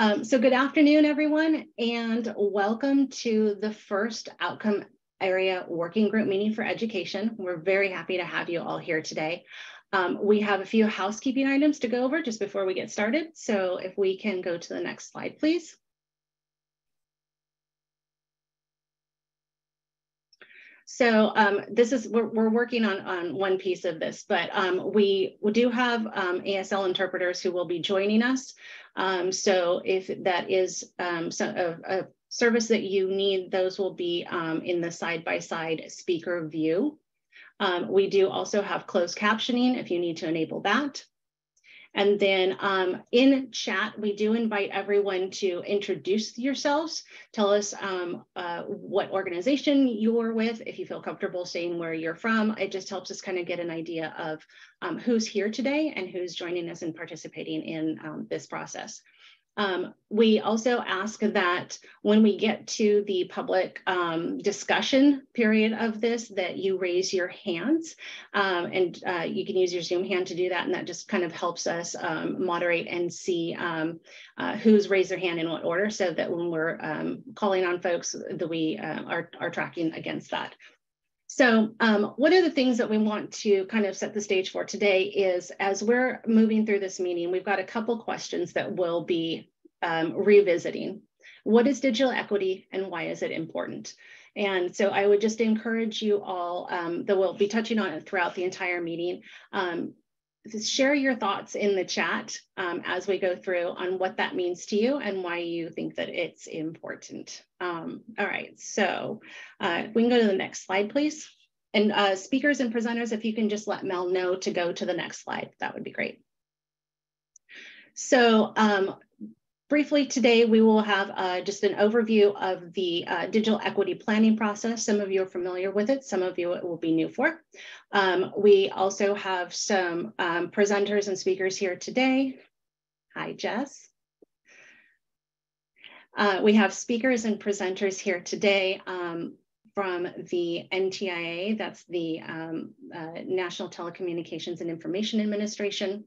Um, so good afternoon, everyone, and welcome to the first Outcome Area Working Group meeting for education. We're very happy to have you all here today. Um, we have a few housekeeping items to go over just before we get started. So if we can go to the next slide, please. So um, this is, we're, we're, working on, on one piece of this, but um, we, we do have um, ASL interpreters who will be joining us. Um, so if that is um, so a, a, service that you need, those will be in the side-by-side -side speaker view. we do also have closed captioning if you need to enable that. And then um, in chat, we do invite everyone to introduce yourselves. Tell us um, uh, what organization you're with, if you feel comfortable saying where you're from. It just helps us kind of get an idea of um, who's here today and who's joining us and participating in um, this process. Um, we also ask that when we get to the public um, discussion period of this, that you raise your hands um, and uh, you can use your Zoom hand to do that. And that just kind of helps us um, moderate and see um, uh, who's raised their hand in what order so that when we're um, calling on folks that we uh, are, are tracking against that. So um, one of the things that we want to kind of set the stage for today is as we're moving through this meeting, we've got a couple questions that we'll be um, revisiting. What is digital equity and why is it important? And so I would just encourage you all, um, that we'll be touching on it throughout the entire meeting, um, share your thoughts in the chat um, as we go through on what that means to you and why you think that it's important. Um, all right, so uh, we can go to the next slide, please. And uh, speakers and presenters, if you can just let Mel know to go to the next slide, that would be great. So um, Briefly today, we will have uh, just an overview of the uh, digital equity planning process. Some of you are familiar with it, some of you it will be new for. Um, we also have some um, presenters and speakers here today. Hi, Jess. Uh, we have speakers and presenters here today um, from the NTIA, that's the um, uh, National Telecommunications and Information Administration.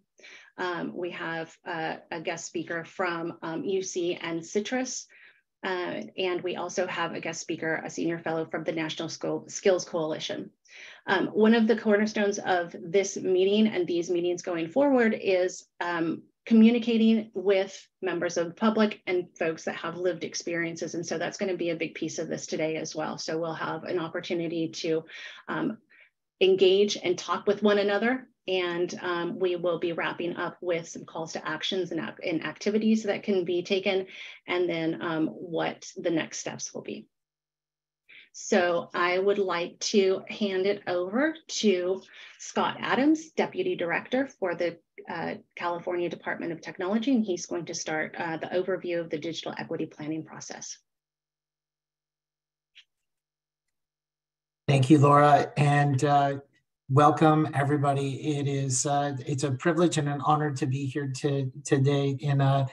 Um, we have uh, a guest speaker from um, UC and CITRIS. Uh, and we also have a guest speaker, a senior fellow from the National School Skills Coalition. Um, one of the cornerstones of this meeting and these meetings going forward is um, communicating with members of the public and folks that have lived experiences. And so that's going to be a big piece of this today as well. So we'll have an opportunity to um, engage and talk with one another and um, we will be wrapping up with some calls to actions and, and activities that can be taken, and then um, what the next steps will be. So I would like to hand it over to Scott Adams, Deputy Director for the uh, California Department of Technology, and he's going to start uh, the overview of the digital equity planning process. Thank you, Laura. And uh, welcome everybody. It is uh, it's a privilege and an honor to be here to, today in a,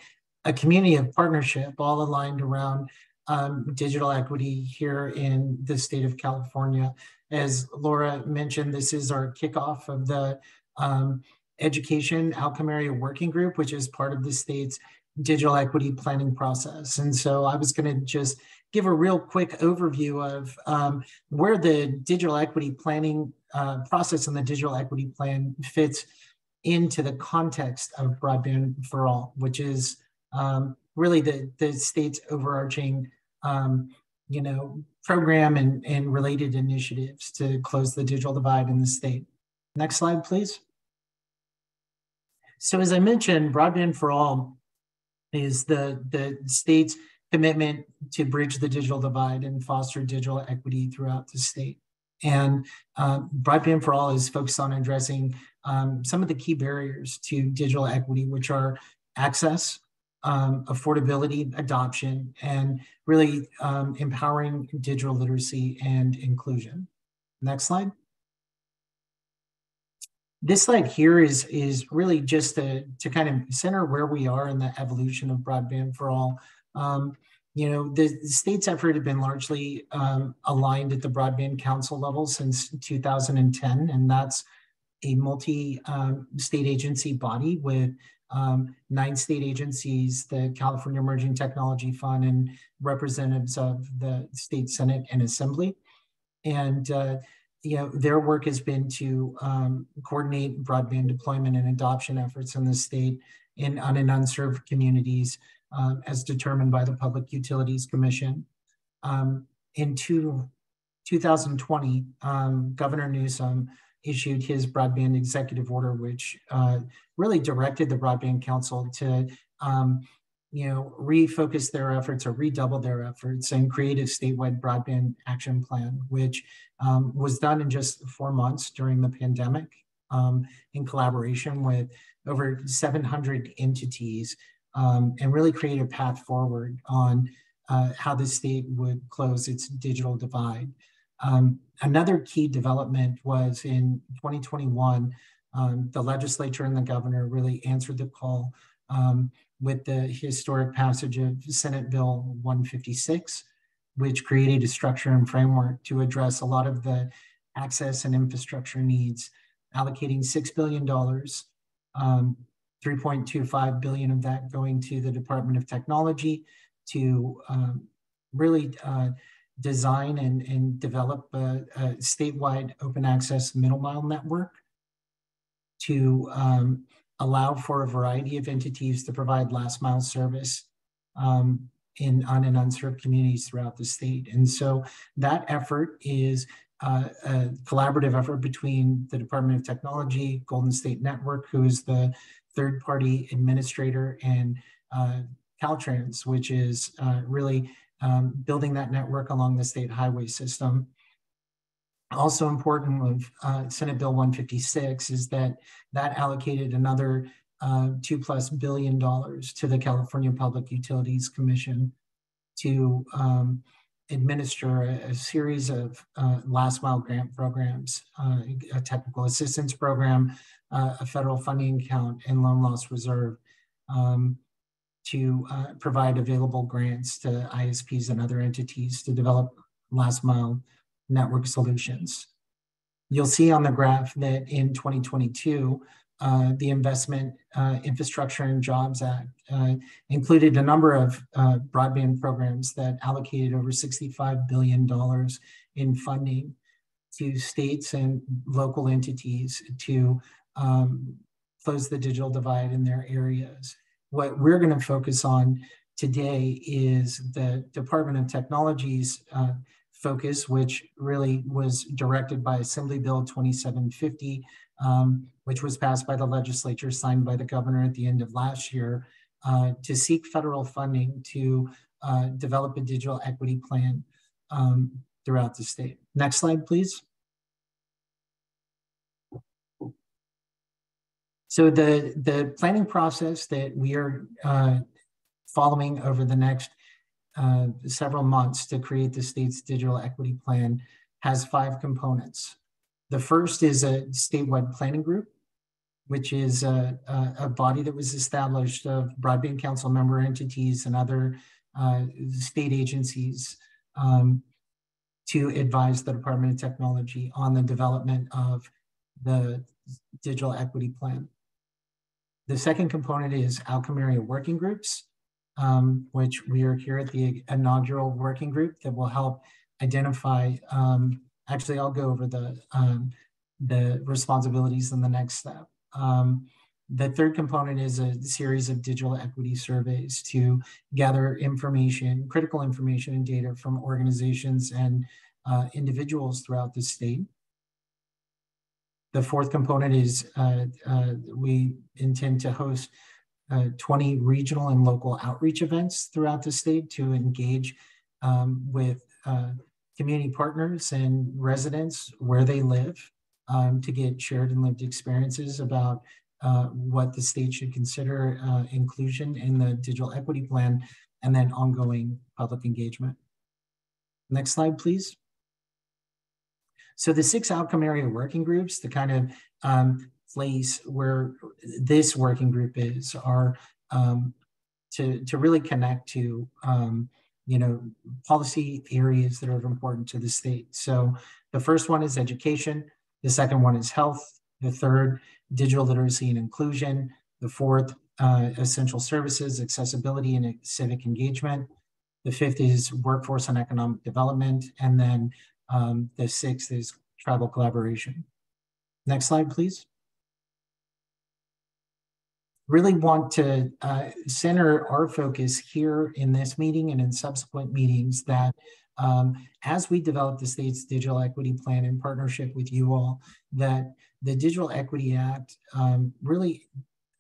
a community of partnership, all aligned around um, digital equity here in the state of California. As Laura mentioned, this is our kickoff of the um, Education Outcome Area Working Group, which is part of the state's digital equity planning process. And so I was going to just give a real quick overview of um, where the digital equity planning uh, process and the digital equity plan fits into the context of broadband for all, which is um, really the, the state's overarching, um, you know, program and, and related initiatives to close the digital divide in the state. Next slide, please. So as I mentioned, Broadband for All is the, the state's commitment to bridge the digital divide and foster digital equity throughout the state. And uh, Broadband for All is focused on addressing um, some of the key barriers to digital equity, which are access, um, affordability, adoption, and really um, empowering digital literacy and inclusion. Next slide. This slide here is, is really just to, to kind of center where we are in the evolution of Broadband for All. Um, you know, the, the, state's effort had been largely um, aligned at the Broadband Council level since 2010, and that's a multi-state um, agency body with um, nine state agencies, the California Emerging Technology Fund, and representatives of the state Senate and Assembly. And uh, you know, their work has been to um, coordinate broadband deployment and adoption efforts in the state in un and unserved communities um, as determined by the Public Utilities Commission. Um, in two, 2020, um, Governor Newsom issued his broadband executive order, which uh, really directed the Broadband Council to, um, you know, refocus their efforts or redouble their efforts and create a statewide broadband action plan, which um, was done in just four months during the pandemic um, in collaboration with over 700 entities um, and really create a path forward on uh, how the state would close its digital divide. Um, another key development was in 2021, um, the legislature and the governor really answered the call um, with the historic passage of Senate Bill 156, which created a structure and framework to address a lot of the access and infrastructure needs, allocating $6 billion, um, 3.25 billion of that going to the Department of Technology to um, really uh, design and, and develop a, a, statewide open access middle mile network to um, allow for a variety of entities to provide last mile service um, in un and unserved communities throughout the state. And so that effort is uh, a collaborative effort between the Department of Technology, Golden State Network, who is the third party administrator, and uh, Caltrans, which is uh, really um, building that network along the state highway system. Also important with uh, Senate Bill 156 is that that allocated another uh, two plus billion dollars to the California Public Utilities Commission to um, administer a, a, series of uh, last mile grant programs, uh, a technical assistance program, uh, a federal funding account, and loan loss reserve. Um, to uh, provide available grants to ISPs and other entities to develop last mile network solutions. You'll see on the graph that in 2022, uh, the Investment uh, Infrastructure and Jobs Act uh, included a number of uh, broadband programs that allocated over $65 billion in funding to states and local entities to um, close the digital divide in their areas what we're going to focus on today is the Department of Technology's uh, focus, which really was directed by Assembly Bill 2750, um, which was passed by the legislature, signed by the governor at the end of last year, uh, to seek federal funding to uh, develop a digital equity plan um, throughout the state. Next slide, please. So the, the planning process that we are uh, following over the next uh, several months to create the state's digital equity plan has five components. The first is a statewide planning group, which is a, a, a body that was established of broadband council member entities and other uh, state agencies um, to advise the Department of Technology on the development of the digital equity plan. The second component is outcome area working groups, um, which we are here at the inaugural working group that will help identify. Um, actually, I'll go over the um, the responsibilities in the next step. Um, the third component is a series of digital equity surveys to gather information, critical information and data from organizations and uh, individuals throughout the state. The fourth component is uh, uh, we intend to host uh, 20 regional and local outreach events throughout the state to engage um, with uh, community partners and residents where they live um, to get shared and lived experiences about uh, what the state should consider uh, inclusion in the digital equity plan and then ongoing public engagement. Next slide, please. So the six outcome area working groups, the kind of um, place where this working group is, are um, to, to really connect to, um, you know, policy areas that are important to the state. So the first one is education. The second one is health. The third, digital literacy and inclusion. The fourth, uh, essential services, accessibility, and civic engagement. The fifth is workforce and economic development. And then um, the sixth is tribal collaboration. Next slide, please. Really want to uh, center our focus here in this meeting and in subsequent meetings that um, as we develop the state's digital equity plan in partnership with you all, that the Digital Equity Act um, really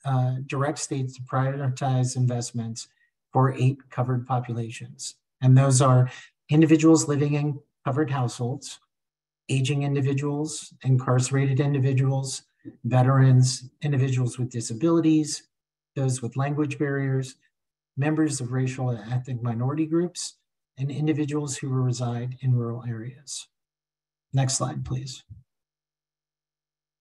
uh, directs states to prioritize investments for eight covered populations. And those are individuals living in covered households, aging individuals, incarcerated individuals, veterans, individuals with disabilities, those with language barriers, members of racial and ethnic minority groups, and individuals who reside in rural areas. Next slide, please.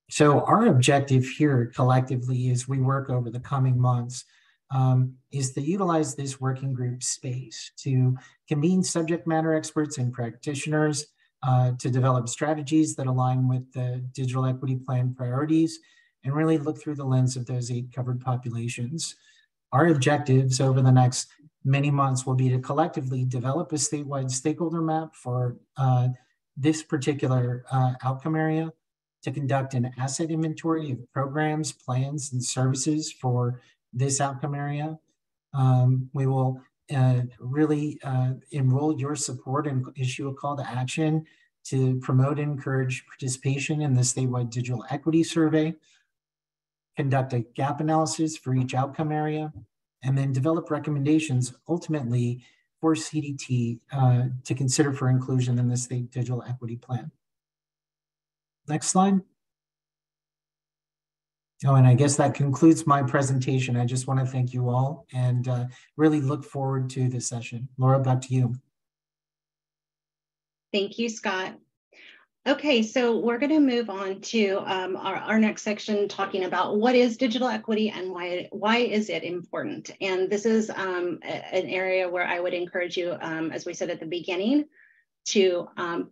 So our objective here collectively is we work over the coming months um, is to utilize this working group space to convene subject matter experts and practitioners uh, to develop strategies that align with the digital equity plan priorities and really look through the lens of those eight covered populations. Our objectives over the next many months will be to collectively develop a statewide stakeholder map for uh, this particular uh, outcome area, to conduct an asset inventory of programs, plans, and services for this outcome area. Um, we will uh, really uh, enroll your support and issue a call to action to promote and encourage participation in the statewide digital equity survey, conduct a gap analysis for each outcome area, and then develop recommendations ultimately for CDT uh, to consider for inclusion in the state digital equity plan. Next slide. Oh, and I guess that concludes my presentation. I just want to thank you all and uh, really look forward to this session. Laura, back to you. Thank you, Scott. Okay, so we're going to move on to um, our, our next section talking about what is digital equity and why, why is it important? And this is um, a, an area where I would encourage you, um, as we said at the beginning, to um,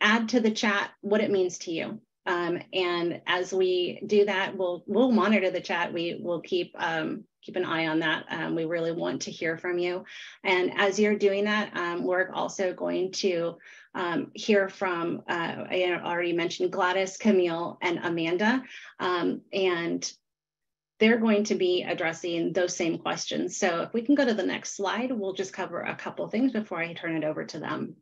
add to the chat what it means to you. Um, and as we do that, we'll we'll monitor the chat. We will keep um, keep an eye on that. Um, we really want to hear from you. And as you're doing that, um, we're also going to um, hear from, uh, I already mentioned Gladys, Camille, and Amanda. Um, and they're going to be addressing those same questions. So if we can go to the next slide, we'll just cover a couple things before I turn it over to them.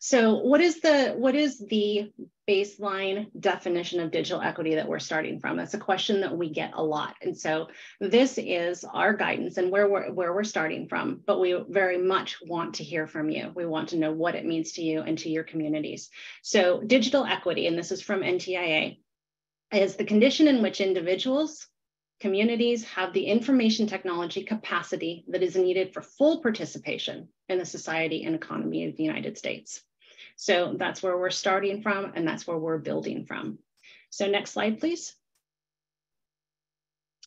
So what is the what is the baseline definition of digital equity that we're starting from? That's a question that we get a lot. And so this is our guidance and where we're where we're starting from, but we very much want to hear from you. We want to know what it means to you and to your communities. So digital equity, and this is from NTIA, is the condition in which individuals, communities have the information technology capacity that is needed for full participation in the society and economy of the United States. So that's where we're starting from and that's where we're building from. So next slide, please.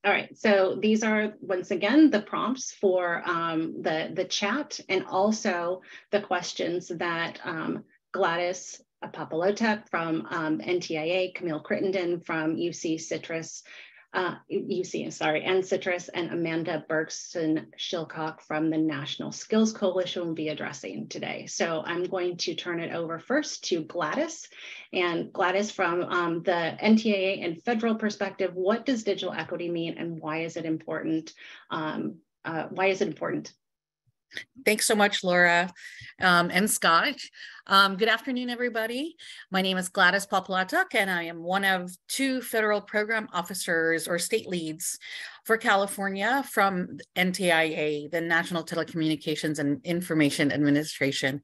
All right, so these are, once again, the prompts for um, the, the chat and also the questions that um, Gladys Palpallatoc from um, NTIA, Camille Crittenden from UC CITRIS, uh, UC, sorry, and CITRIS and Amanda Bergson Shilcock from the National Skills Coalition will be addressing today. So I'm going to turn it over first to Gladys. And Gladys, from um, the NTIA and federal perspective, what does digital equity mean and why is it important? Um, uh, why is it important? Thanks so much, Laura um, and Scott. Um, good afternoon, everybody. My name is Gladys Palpallatoc, and I am one of two federal program officers or state leads for California from NTIA, the National Telecommunications and Information Administration.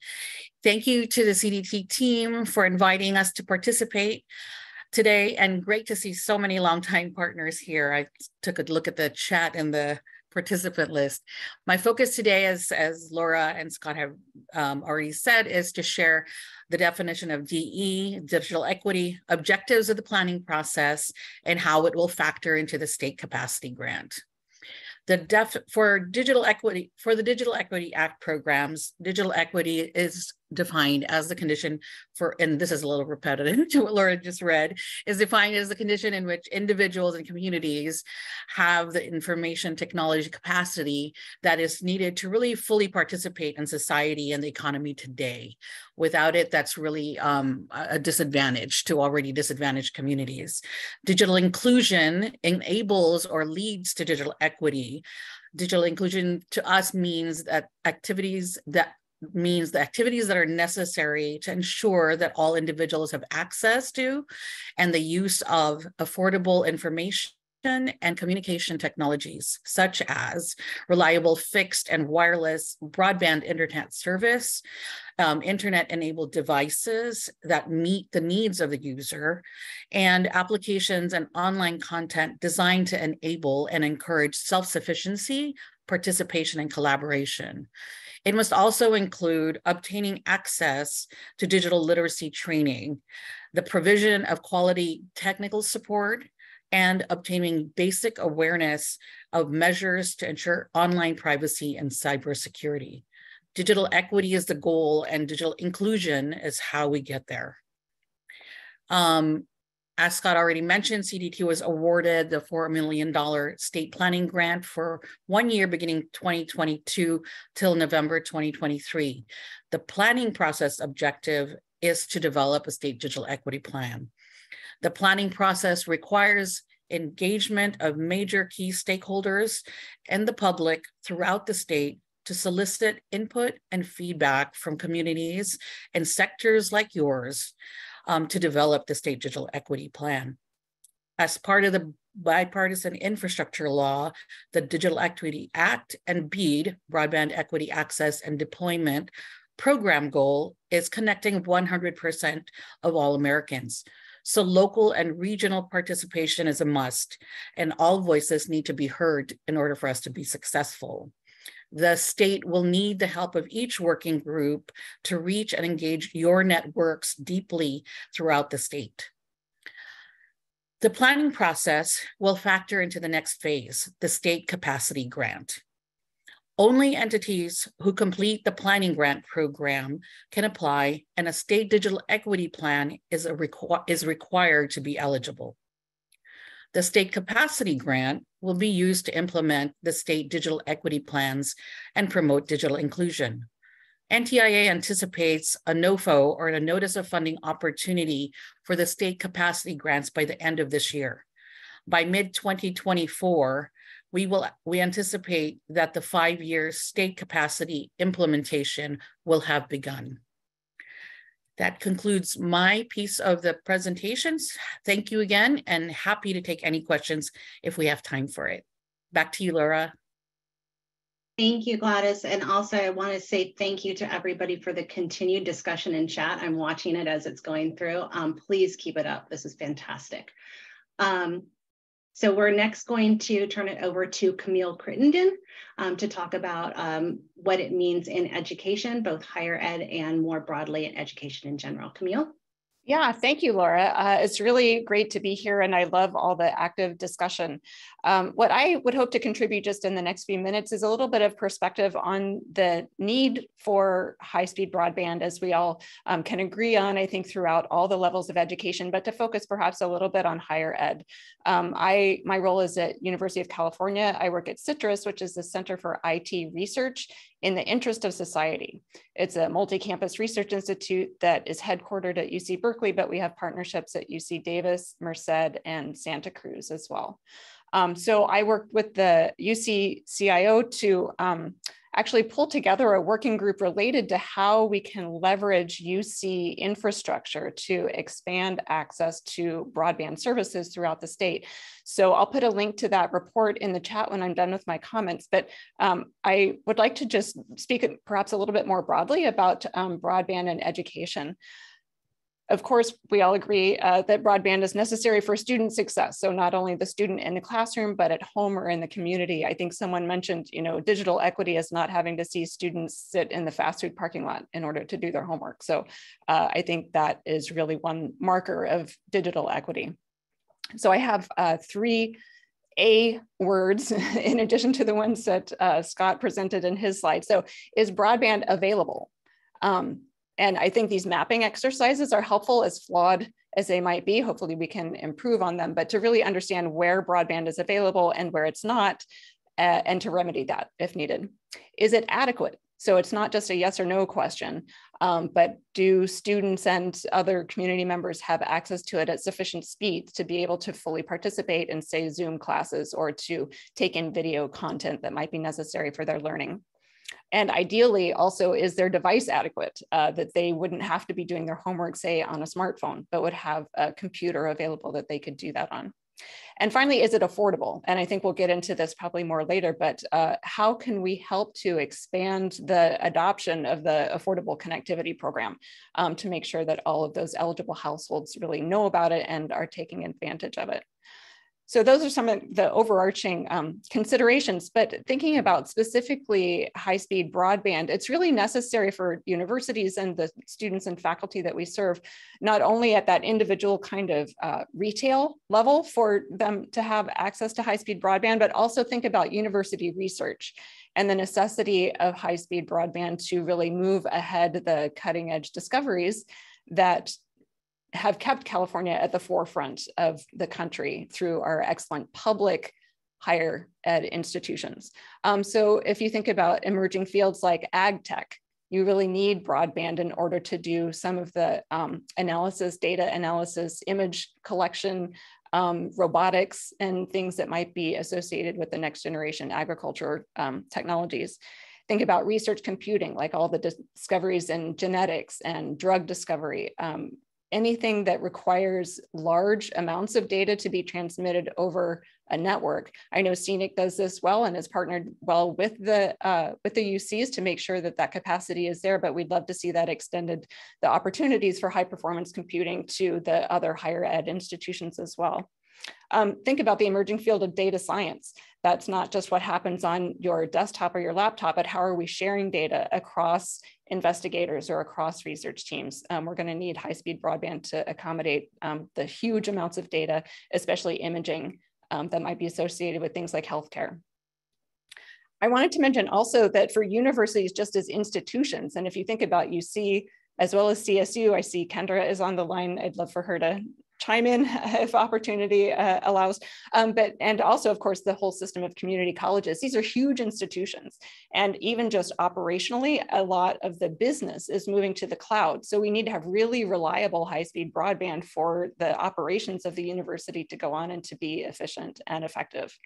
Thank you to the CDT team for inviting us to participate today, and great to see so many longtime partners here. I took a look at the chat and the participant list. My focus today, as, as Laura and Scott have um, already said, is to share the definition of DE, digital equity, objectives of the planning process, and how it will factor into the state capacity grant. The def for digital equity, for the Digital Equity Act programs, digital equity is defined as the condition for, and this is a little repetitive to what Laura just read, is defined as the condition in which individuals and communities have the information technology capacity that is needed to really fully participate in society and the economy today. Without it, that's really um, a disadvantage to already disadvantaged communities. Digital inclusion enables or leads to digital equity digital inclusion to us means that activities that means the activities that are necessary to ensure that all individuals have access to and the use of affordable information and communication technologies, such as reliable fixed and wireless broadband internet service, um, internet enabled devices that meet the needs of the user, and applications and online content designed to enable and encourage self sufficiency, participation, and collaboration. It must also include obtaining access to digital literacy training, the provision of quality technical support, and obtaining basic awareness of measures to ensure online privacy and cybersecurity. Digital equity is the goal, and digital inclusion is how we get there. Um, as Scott already mentioned, CDT was awarded the $4 million state planning grant for one year beginning 2022 till November 2023. The planning process objective is to develop a state digital equity plan. The planning process requires engagement of major key stakeholders and the public throughout the state to solicit input and feedback from communities and sectors like yours um, to develop the state digital equity plan. As part of the bipartisan infrastructure law, the Digital Equity Act and BEAD, Broadband Equity Access and Deployment program goal is connecting 100% of all Americans. So local and regional participation is a must, and all voices need to be heard in order for us to be successful. The state will need the help of each working group to reach and engage your networks deeply throughout the state. The planning process will factor into the next phase, the state capacity grant. Only entities who complete the planning grant program can apply, and a state digital equity plan is, requ is required to be eligible. The state capacity grant will be used to implement the state digital equity plans and promote digital inclusion. NTIA anticipates a NOFO or a notice of funding opportunity for the state capacity grants by the end of this year. By mid 2024, we will we anticipate that the five-year state capacity implementation will have begun. That concludes my piece of the presentations. Thank you again and happy to take any questions if we have time for it. Back to you, Laura. Thank you, Gladys. And also I wanna say thank you to everybody for the continued discussion in chat. I'm watching it as it's going through. Um, please keep it up. This is fantastic. Um, so we're next going to turn it over to Camille Crittenden um, to talk about um, what it means in education, both higher ed and more broadly in education in general. Camille? Yeah, thank you, Laura. Uh, it's really great to be here and I love all the active discussion. Um, what I would hope to contribute just in the next few minutes is a little bit of perspective on the need for high-speed broadband as we all um, can agree on, I think, throughout all the levels of education, but to focus perhaps a little bit on higher ed. Um, I My role is at University of California. I work at CITRIS, which is the Center for IT Research in the interest of society. It's a multi-campus research institute that is headquartered at UC Berkeley, but we have partnerships at UC Davis, Merced, and Santa Cruz as well. Um, so I worked with the UC CIO to um, actually pull together a working group related to how we can leverage UC infrastructure to expand access to broadband services throughout the state. So I'll put a link to that report in the chat when I'm done with my comments, but um, I would like to just speak perhaps a little bit more broadly about um, broadband and education of course, we all agree uh, that broadband is necessary for student success. So not only the student in the classroom, but at home or in the community. I think someone mentioned, you know, digital equity is not having to see students sit in the fast food parking lot in order to do their homework. So uh, I think that is really one marker of digital equity. So I have uh, three a words in addition to the ones that uh, Scott presented in his slide. So is broadband available? Um, and I think these mapping exercises are helpful as flawed as they might be. Hopefully we can improve on them, but to really understand where broadband is available and where it's not, uh, and to remedy that if needed. Is it adequate? So it's not just a yes or no question, um, but do students and other community members have access to it at sufficient speed to be able to fully participate in say Zoom classes or to take in video content that might be necessary for their learning? And ideally also is their device adequate uh, that they wouldn't have to be doing their homework, say on a smartphone, but would have a computer available that they could do that on. And finally, is it affordable? And I think we'll get into this probably more later, but uh, how can we help to expand the adoption of the Affordable Connectivity Program um, to make sure that all of those eligible households really know about it and are taking advantage of it? So those are some of the overarching um, considerations, but thinking about specifically high-speed broadband, it's really necessary for universities and the students and faculty that we serve, not only at that individual kind of uh, retail level for them to have access to high-speed broadband, but also think about university research and the necessity of high-speed broadband to really move ahead the cutting edge discoveries that have kept California at the forefront of the country through our excellent public higher ed institutions. Um, so if you think about emerging fields like ag tech, you really need broadband in order to do some of the um, analysis, data analysis, image collection, um, robotics, and things that might be associated with the next generation agriculture um, technologies. Think about research computing, like all the discoveries in genetics and drug discovery, um, anything that requires large amounts of data to be transmitted over a network. I know CENIC does this well and has partnered well with the uh, with the UCs to make sure that that capacity is there, but we'd love to see that extended the opportunities for high performance computing to the other higher ed institutions as well. Um, think about the emerging field of data science. That's not just what happens on your desktop or your laptop, but how are we sharing data across investigators or across research teams? Um, we're gonna need high-speed broadband to accommodate um, the huge amounts of data, especially imaging um, that might be associated with things like healthcare. I wanted to mention also that for universities, just as institutions, and if you think about UC as well as CSU, I see Kendra is on the line. I'd love for her to chime in if opportunity uh, allows. Um, but and also, of course, the whole system of community colleges. These are huge institutions, and even just operationally, a lot of the business is moving to the cloud. So we need to have really reliable high-speed broadband for the operations of the university to go on and to be efficient and effective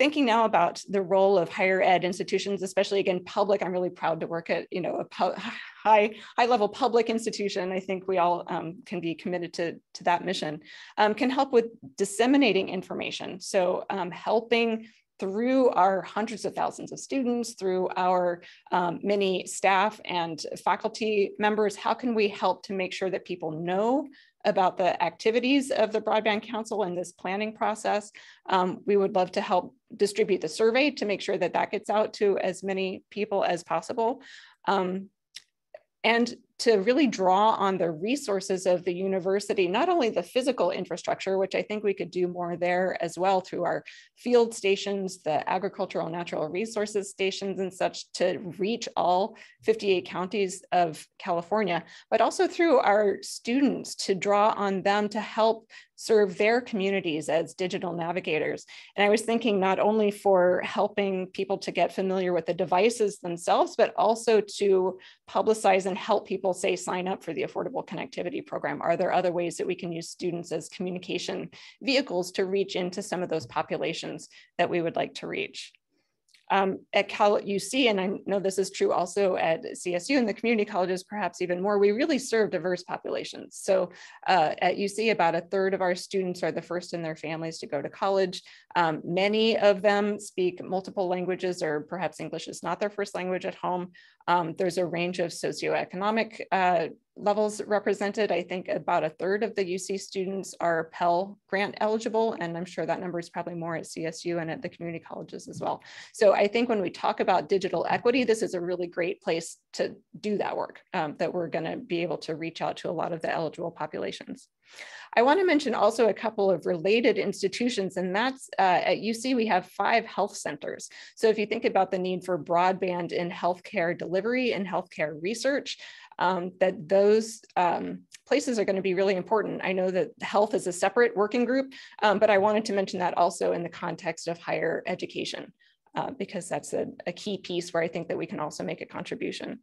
thinking now about the role of higher ed institutions, especially again public. I'm really proud to work at you know a high high level public institution. I think we all um, can be committed to to that mission. Um, can help with disseminating information. So um, helping through our hundreds of thousands of students, through our um, many staff and faculty members, how can we help to make sure that people know about the activities of the Broadband Council in this planning process. Um, we would love to help distribute the survey to make sure that that gets out to as many people as possible. Um, and to really draw on the resources of the university, not only the physical infrastructure, which I think we could do more there as well through our field stations, the agricultural natural resources stations and such to reach all 58 counties of California, but also through our students to draw on them to help serve their communities as digital navigators. And I was thinking not only for helping people to get familiar with the devices themselves, but also to publicize and help people say sign up for the Affordable Connectivity Program. Are there other ways that we can use students as communication vehicles to reach into some of those populations that we would like to reach? Um, at Cal UC, and I know this is true also at CSU and the community colleges, perhaps even more, we really serve diverse populations. So uh, at UC, about a third of our students are the first in their families to go to college. Um, many of them speak multiple languages or perhaps English is not their first language at home. Um, there's a range of socioeconomic uh, levels represented. I think about a third of the UC students are Pell Grant eligible, and I'm sure that number is probably more at CSU and at the community colleges as well. So I think when we talk about digital equity, this is a really great place to do that work, um, that we're gonna be able to reach out to a lot of the eligible populations. I want to mention also a couple of related institutions, and that's uh, at UC, we have five health centers. So if you think about the need for broadband in healthcare delivery and healthcare research, um, that those um, places are going to be really important. I know that health is a separate working group, um, but I wanted to mention that also in the context of higher education, uh, because that's a, a key piece where I think that we can also make a contribution.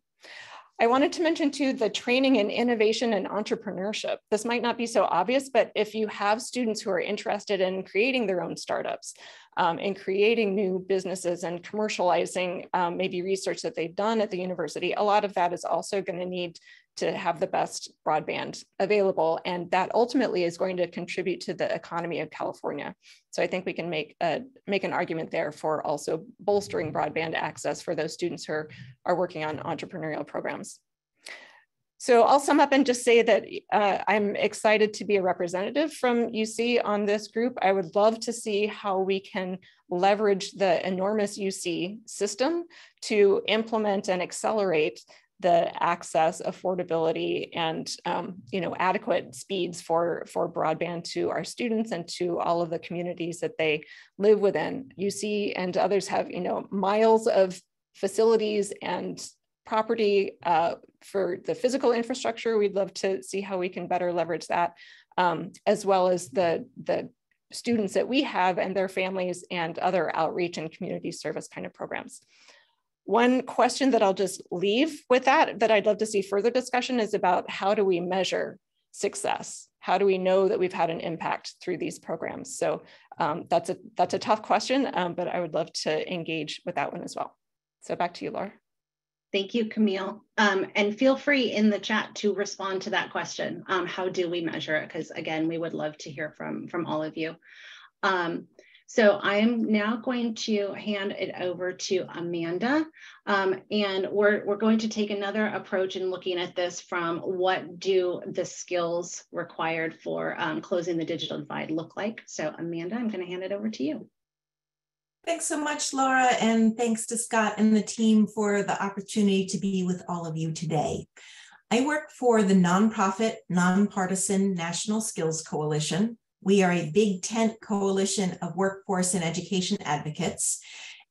I wanted to mention too the training in innovation and entrepreneurship. This might not be so obvious, but if you have students who are interested in creating their own startups, um, in creating new businesses and commercializing um, maybe research that they've done at the university, a lot of that is also going to need to have the best broadband available. And that ultimately is going to contribute to the economy of California. So I think we can make, a, make an argument there for also bolstering broadband access for those students who are, are working on entrepreneurial programs. So I'll sum up and just say that uh, I'm excited to be a representative from UC on this group. I would love to see how we can leverage the enormous UC system to implement and accelerate the access, affordability, and um, you know adequate speeds for for broadband to our students and to all of the communities that they live within. UC and others have you know miles of facilities and property uh, for the physical infrastructure. We'd love to see how we can better leverage that, um, as well as the the students that we have and their families and other outreach and community service kind of programs. One question that I'll just leave with that, that I'd love to see further discussion is about how do we measure success? How do we know that we've had an impact through these programs? So um, that's, a, that's a tough question, um, but I would love to engage with that one as well. So back to you, Laura. Thank you, Camille. Um, and feel free in the chat to respond to that question. Um, how do we measure it? Because again, we would love to hear from, from all of you. Um, so I am now going to hand it over to Amanda. Um, and we're, we're going to take another approach in looking at this from what do the skills required for um, closing the digital divide look like. So Amanda, I'm gonna hand it over to you. Thanks so much, Laura, and thanks to Scott and the team for the opportunity to be with all of you today. I work for the nonprofit, nonpartisan National Skills Coalition, we are a big tent coalition of workforce and education advocates.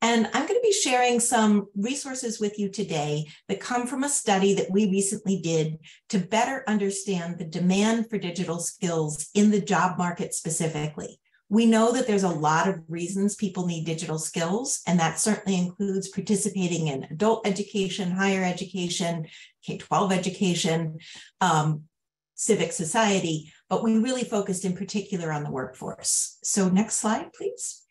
And I'm going to be sharing some resources with you today that come from a study that we recently did to better understand the demand for digital skills in the job market specifically. We know that there's a lot of reasons people need digital skills, and that certainly includes participating in adult education, higher education, K 12 education, um, civic society but we really focused in particular on the workforce. So next slide, please.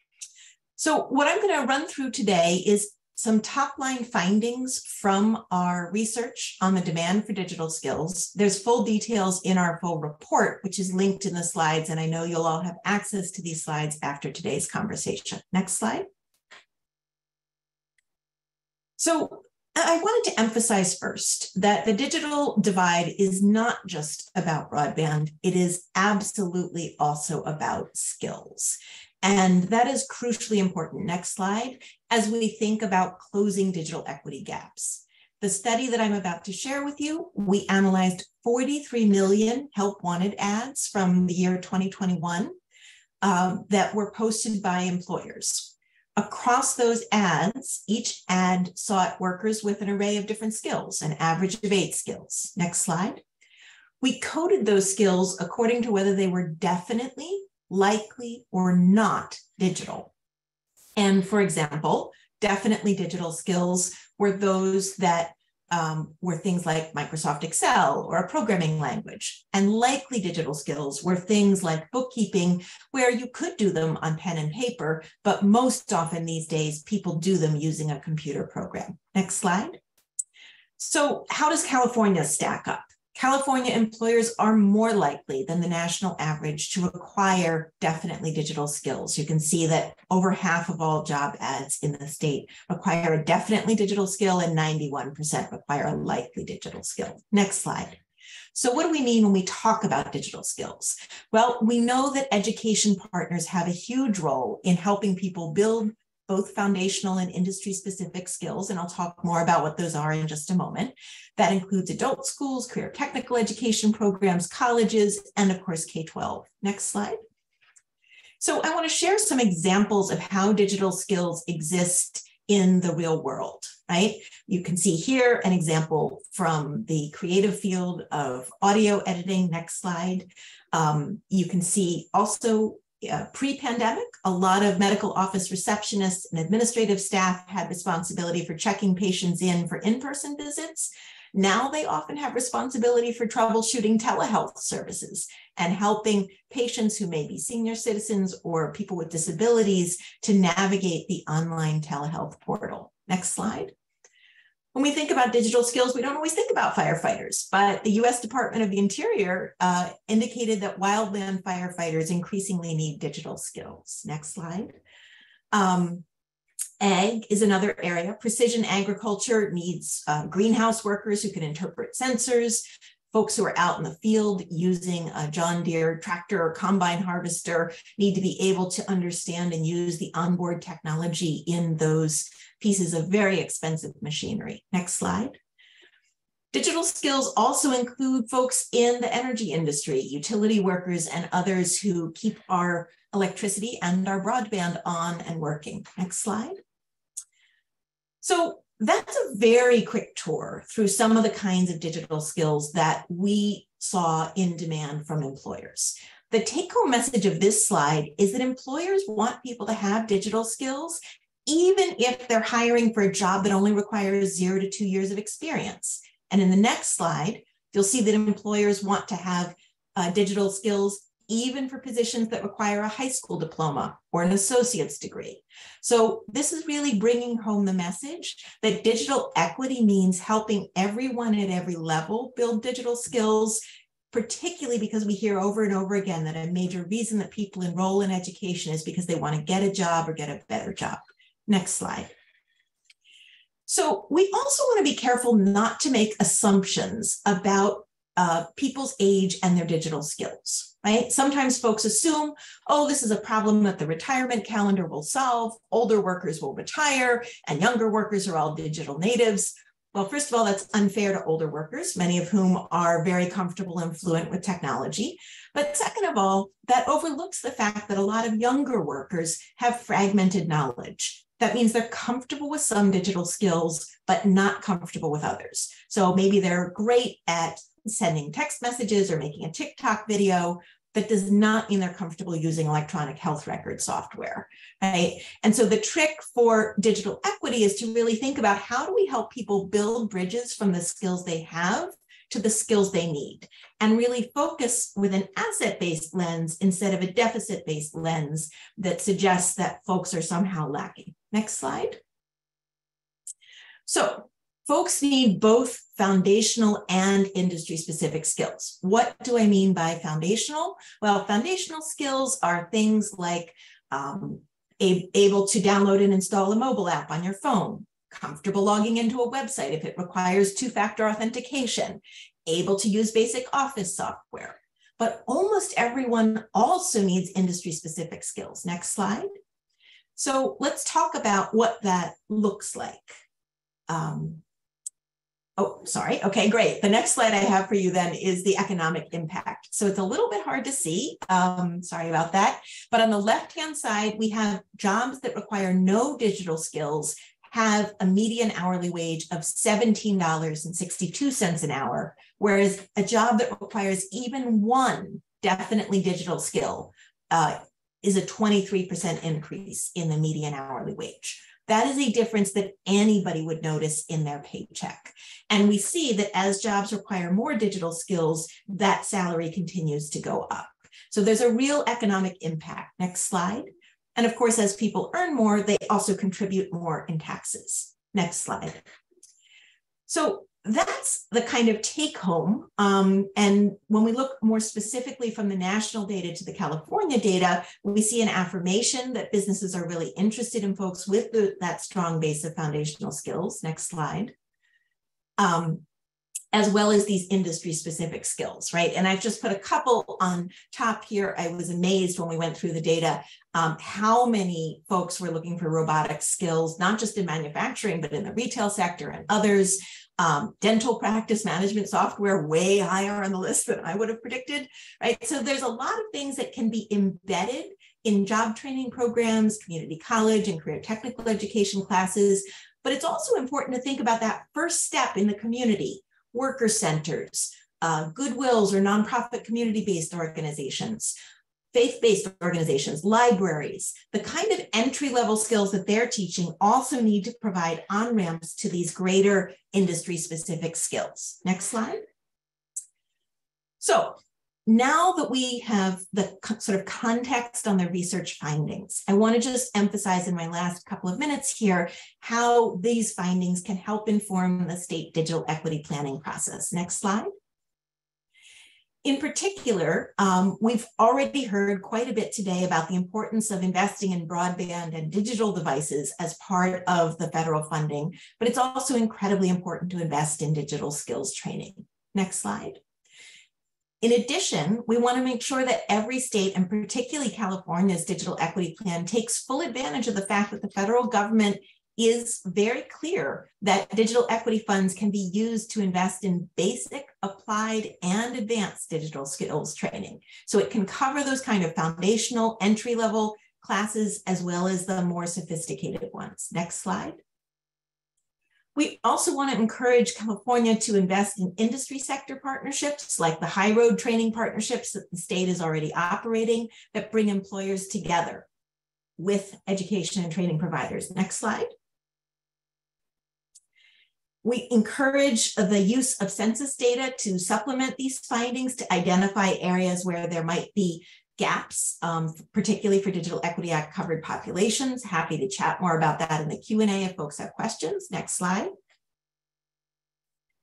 So what I'm going to run through today is some top line findings from our research on the demand for digital skills. There's full details in our full report, which is linked in the slides, and I know you'll all have access to these slides after today's conversation. Next slide. So I wanted to emphasize first that the digital divide is not just about broadband, it is absolutely also about skills. And that is crucially important. Next slide, as we think about closing digital equity gaps. The study that I'm about to share with you, we analyzed 43 million help wanted ads from the year 2021 um, that were posted by employers. Across those ads, each ad sought workers with an array of different skills, an average of eight skills. Next slide. We coded those skills according to whether they were definitely, likely, or not digital. And for example, definitely digital skills were those that um, were things like Microsoft Excel or a programming language. And likely digital skills were things like bookkeeping, where you could do them on pen and paper, but most often these days, people do them using a computer program. Next slide. So, how does California stack up? California employers are more likely than the national average to acquire definitely digital skills. You can see that over half of all job ads in the state require a definitely digital skill and 91% require a likely digital skill. Next slide. So, what do we mean when we talk about digital skills? Well, we know that education partners have a huge role in helping people build both foundational and industry specific skills. And I'll talk more about what those are in just a moment. That includes adult schools, career technical education programs, colleges, and of course, K 12. Next slide. So I want to share some examples of how digital skills exist in the real world, right? You can see here an example from the creative field of audio editing. Next slide. Um, you can see also uh, pre-pandemic, a lot of medical office receptionists and administrative staff had responsibility for checking patients in for in-person visits. Now they often have responsibility for troubleshooting telehealth services and helping patients who may be senior citizens or people with disabilities to navigate the online telehealth portal. Next slide. When we think about digital skills, we don't always think about firefighters, but the US Department of the Interior uh, indicated that wildland firefighters increasingly need digital skills. Next slide. Um, ag is another area. Precision agriculture needs uh, greenhouse workers who can interpret sensors, folks who are out in the field using a John Deere tractor or combine harvester need to be able to understand and use the onboard technology in those pieces of very expensive machinery. Next slide. Digital skills also include folks in the energy industry, utility workers, and others who keep our electricity and our broadband on and working. Next slide. So that's a very quick tour through some of the kinds of digital skills that we saw in demand from employers. The take home message of this slide is that employers want people to have digital skills, even if they're hiring for a job that only requires zero to two years of experience. And in the next slide, you'll see that employers want to have uh, digital skills even for positions that require a high school diploma or an associate's degree. So, this is really bringing home the message that digital equity means helping everyone at every level build digital skills, particularly because we hear over and over again that a major reason that people enroll in education is because they want to get a job or get a better job. Next slide. So, we also want to be careful not to make assumptions about uh, people's age and their digital skills right? Sometimes folks assume, oh, this is a problem that the retirement calendar will solve. Older workers will retire and younger workers are all digital natives. Well, first of all, that's unfair to older workers, many of whom are very comfortable and fluent with technology. But second of all, that overlooks the fact that a lot of younger workers have fragmented knowledge. That means they're comfortable with some digital skills, but not comfortable with others. So maybe they're great at sending text messages or making a TikTok video, that does not mean they're comfortable using electronic health record software, right? And so the trick for digital equity is to really think about how do we help people build bridges from the skills they have to the skills they need and really focus with an asset based lens instead of a deficit based lens that suggests that folks are somehow lacking. Next slide. So, folks need both foundational and industry specific skills. What do I mean by foundational? Well, foundational skills are things like um, able to download and install a mobile app on your phone, comfortable logging into a website if it requires two factor authentication, able to use basic office software. But almost everyone also needs industry specific skills. Next slide. So let's talk about what that looks like. Um, Oh, sorry. Okay, great. The next slide I have for you then is the economic impact. So it's a little bit hard to see. Um, sorry about that. But on the left-hand side, we have jobs that require no digital skills have a median hourly wage of $17.62 an hour, whereas a job that requires even one definitely digital skill uh, is a 23% increase in the median hourly wage. That is a difference that anybody would notice in their paycheck. And we see that as jobs require more digital skills, that salary continues to go up. So there's a real economic impact. Next slide. And of course, as people earn more, they also contribute more in taxes. Next slide. So that's the kind of take home. Um, and when we look more specifically from the national data to the California data, we see an affirmation that businesses are really interested in folks with the, that strong base of foundational skills. Next slide. Um, as well as these industry specific skills, right? And I've just put a couple on top here. I was amazed when we went through the data um, how many folks were looking for robotic skills, not just in manufacturing, but in the retail sector and others. Um, dental practice management software way higher on the list than I would have predicted, right? So there's a lot of things that can be embedded in job training programs, community college, and career technical education classes. But it's also important to think about that first step in the community, worker centers, uh, Goodwills or nonprofit community-based organizations, faith-based organizations, libraries, the kind of entry-level skills that they're teaching also need to provide on-ramps to these greater industry-specific skills. Next slide. So now that we have the sort of context on the research findings, I want to just emphasize in my last couple of minutes here how these findings can help inform the state digital equity planning process. Next slide. In particular, um, we've already heard quite a bit today about the importance of investing in broadband and digital devices as part of the federal funding, but it's also incredibly important to invest in digital skills training. Next slide. In addition, we want to make sure that every state, and particularly California's digital equity plan, takes full advantage of the fact that the federal government is very clear that digital equity funds can be used to invest in basic, applied, and advanced digital skills training. So it can cover those kind of foundational entry level classes as well as the more sophisticated ones. Next slide. We also want to encourage California to invest in industry sector partnerships like the high road training partnerships that the state is already operating that bring employers together with education and training providers. Next slide. We encourage the use of census data to supplement these findings to identify areas where there might be gaps, um, particularly for Digital Equity Act covered populations. Happy to chat more about that in the Q&A if folks have questions. Next slide.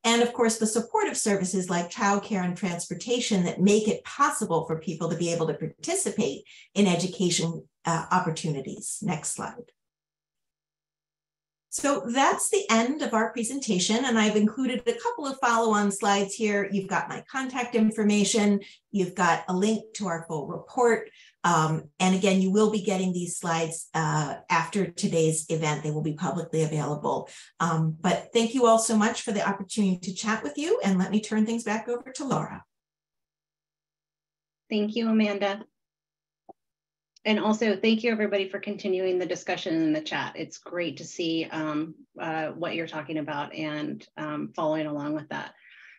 And of course, the supportive services like childcare and transportation that make it possible for people to be able to participate in education uh, opportunities. Next slide. So that's the end of our presentation, and I've included a couple of follow-on slides here. You've got my contact information, you've got a link to our full report, um, and again, you will be getting these slides uh, after today's event. They will be publicly available. Um, but thank you all so much for the opportunity to chat with you, and let me turn things back over to Laura. Thank you, Amanda. And also, thank you everybody for continuing the discussion in the chat. It's great to see um, uh, what you're talking about and um, following along with that.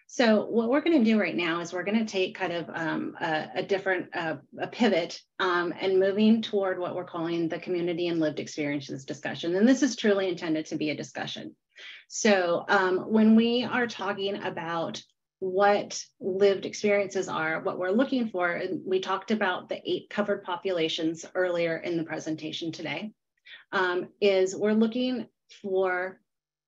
So what we're going to do right now is we're going to take kind of um, a, a, different uh, a pivot um, and moving toward what we're calling the community and lived experiences discussion. And this is truly intended to be a discussion. So um, when we are talking about what lived experiences are, what we're looking for. And we talked about the eight covered populations earlier in the presentation today, um, is we're looking for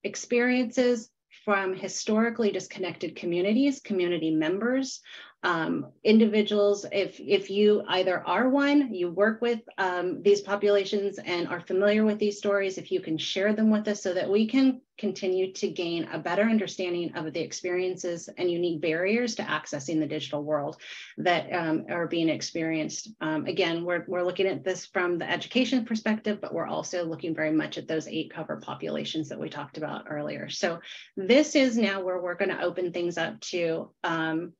experiences from historically disconnected communities, community members, um, individuals, if, if you either are one, you work with um, these populations and are familiar with these stories, if you can share them with us so that we can continue to gain a better understanding of the experiences and unique barriers to accessing the digital world that um, are being experienced. Um, again, we're, we're looking at this from the education perspective, but we're also looking very much at those eight cover populations that we talked about earlier. So this is now where we're going to open things up to um,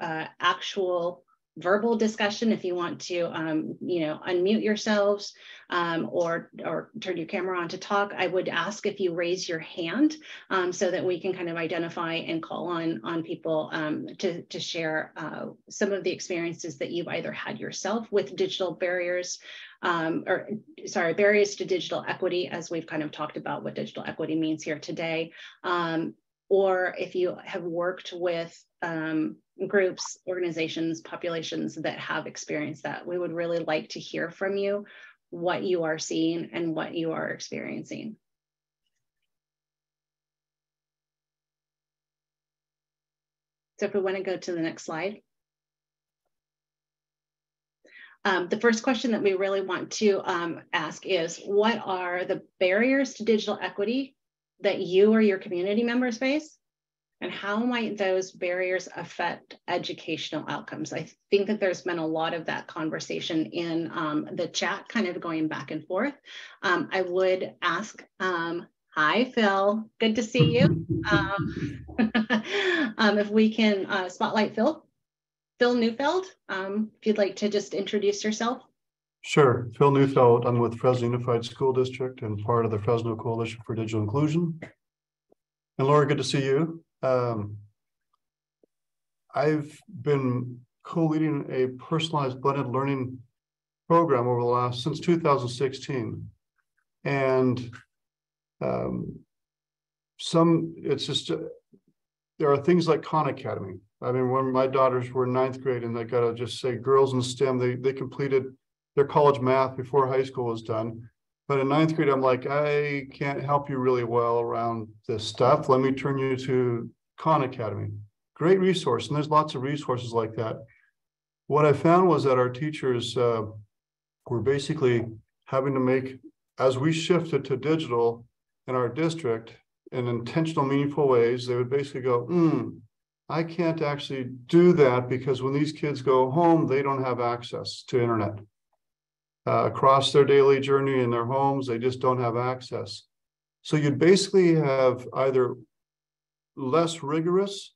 uh, actual verbal discussion if you want to um, you know unmute yourselves um, or or turn your camera on to talk. I would ask if you raise your hand um, so that we can kind of identify and call on on people um, to to share uh, some of the experiences that you've either had yourself with digital barriers um, or sorry barriers to digital equity as we've kind of talked about what digital equity means here today. Um, or if you have worked with um, groups, organizations, populations that have experienced that. We would really like to hear from you what you are seeing and what you are experiencing. So if we want to go to the next slide. Um, the first question that we really want to um, ask is, what are the barriers to digital equity that you or your community members face? and how might those barriers affect educational outcomes? I think that there's been a lot of that conversation in um, the chat, kind of going back and forth. Um, I would ask, um, hi, Phil, good to see you. Um, um, if we can uh, spotlight Phil, Phil Neufeld, um, if you'd like to just introduce yourself. Sure. Phil Neufeld. I'm with Fresno Unified School District and part of the Fresno Coalition for Digital Inclusion. And Laura, good to see you. Um, I've been co-leading a personalized blended learning program over the last since 2016, and um, some it's just uh, there are things like Khan Academy. I mean, when my daughters were ninth grade, and they got to just say girls in STEM, they they completed their college math before high school was done. But in ninth grade, I'm like, I can't help you really well around this stuff. Let me turn you to Khan Academy. Great resource, and there's lots of resources like that. What I found was that our teachers uh, were basically having to make, as we shifted to digital in our district in intentional, meaningful ways, they would basically go, hmm, I can't actually do that because when these kids go home, they don't have access to internet uh, across their daily journey in their homes. They just don't have access. So you'd basically have either less rigorous,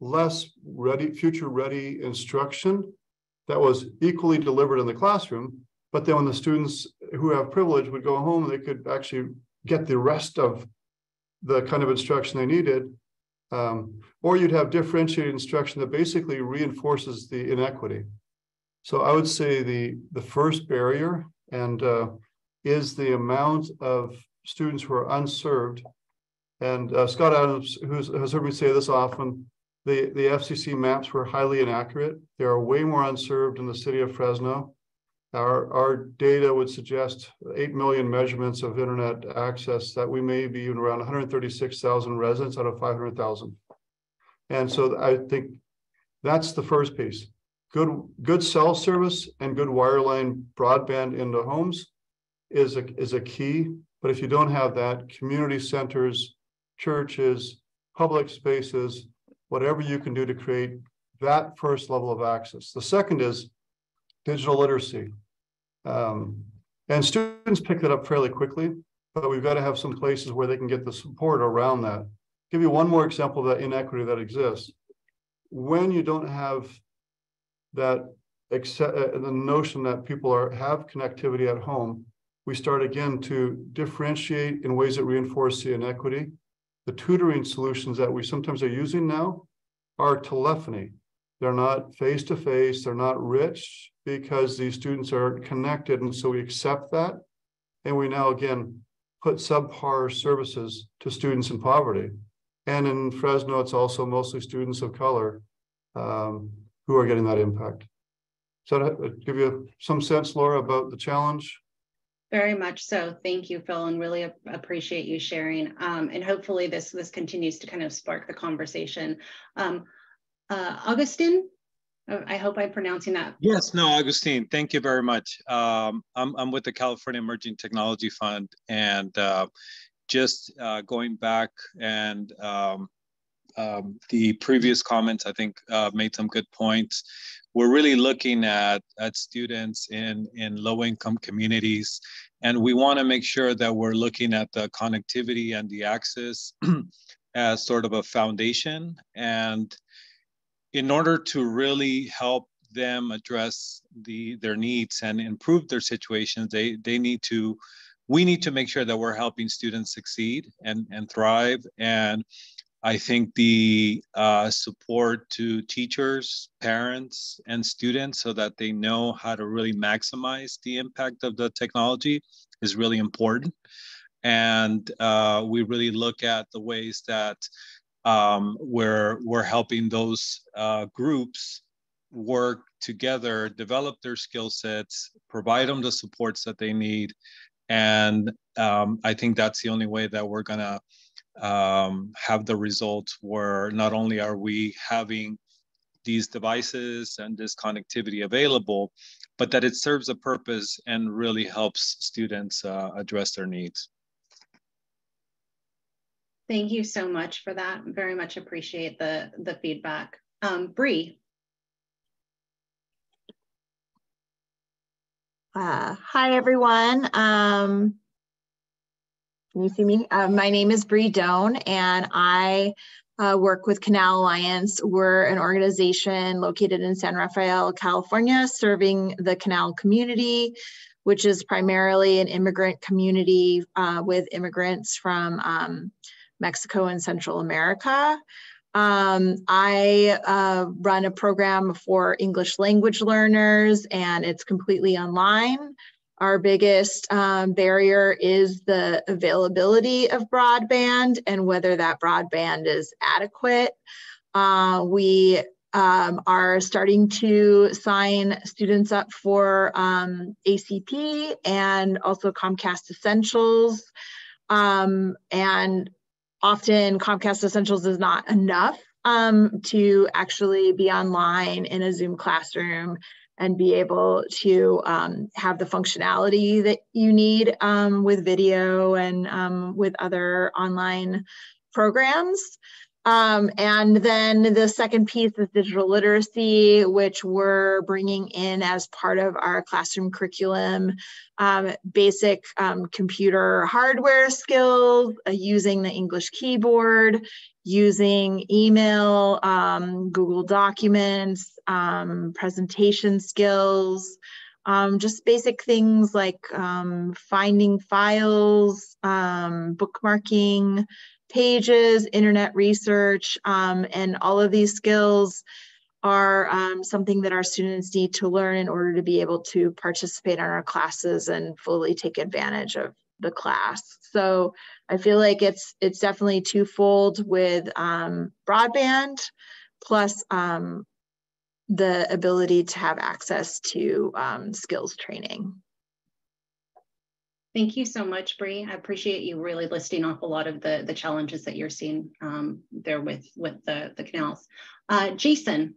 less ready, future ready instruction that was equally delivered in the classroom. But then when the students who have privilege would go home, they could actually get the rest of the kind of instruction they needed. Um, or you'd have differentiated instruction that basically reinforces the inequity. So I would say the, the first barrier and uh, is the amount of students who are unserved. And uh, Scott Adams, who has heard me say this often, the, the FCC maps were highly inaccurate. There are way more unserved in the city of Fresno. Our, our data would suggest 8 million measurements of internet access that we may be around 136,000 residents out of 500,000. And so I think that's the first piece good good cell service and good wireline broadband into homes is a is a key. But if you don't have that, community centers, churches, public spaces, whatever you can do to create that first level of access. The second is digital literacy. Um, and students pick that up fairly quickly, but we've got to have some places where they can get the support around that. Give you one more example of that inequity that exists. When you don't have that accept, uh, the notion that people are have connectivity at home, we start again to differentiate in ways that reinforce the inequity. The tutoring solutions that we sometimes are using now are telephony. They're not face to face, they're not rich because these students are connected. And so we accept that. And we now again put subpar services to students in poverty. And in Fresno, it's also mostly students of color. Um, who are getting that impact. Does that give you some sense, Laura, about the challenge? Very much so. Thank you, Phil, and really appreciate you sharing. Um, and hopefully this this continues to kind of spark the conversation. Um, uh, Augustine, uh, I hope I'm pronouncing that. Yes, no, Augustine, thank you very much. Um, I'm, I'm with the California Emerging Technology Fund and uh, just uh, going back and um, um, the previous comments, I think, uh, made some good points. We're really looking at, at students in, in low income communities, and we want to make sure that we're looking at the connectivity and the access as sort of a foundation. And in order to really help them address the, their needs and improve their situations, they, they need to we need to make sure that we're helping students succeed and, and thrive. And I think the uh, support to teachers, parents, and students so that they know how to really maximize the impact of the technology is really important. And uh, we really look at the ways that um, we're, we're helping those uh, groups work together, develop their skill sets, provide them the supports that they need. And um, I think that's the only way that we're going to um, have the results where not only are we having these devices and this connectivity available, but that it serves a purpose and really helps students uh, address their needs. Thank you so much for that. Very much appreciate the, the feedback. Um, Bree. Uh, hi, everyone. Um, can you see me? Uh, my name is Bree Doan, and I uh, work with Canal Alliance. We're an organization located in San Rafael, California, serving the Canal community, which is primarily an immigrant community uh, with immigrants from um, Mexico and Central America. Um, I uh, run a program for English language learners and it's completely online. Our biggest um, barrier is the availability of broadband and whether that broadband is adequate. Uh, we um, are starting to sign students up for um, ACP and also Comcast Essentials. Um, and often Comcast Essentials is not enough um, to actually be online in a Zoom classroom and be able to um, have the functionality that you need um, with video and um, with other online programs. Um, and then the second piece is digital literacy, which we're bringing in as part of our classroom curriculum, um, basic um, computer hardware skills, uh, using the English keyboard, using email, um, Google Documents, um, presentation skills, um, just basic things like finding files, bookmarking, pages, internet research, um, and all of these skills are um, something that our students need to learn in order to be able to participate in our classes and fully take advantage of the class. So I feel like it's it's definitely twofold with um, broadband plus um, the ability to have access to um, skills training. Thank you so much, Bree. I appreciate you really listing off a lot of the, the challenges that you're seeing um, there with, with the, the canals. Uh, Jason.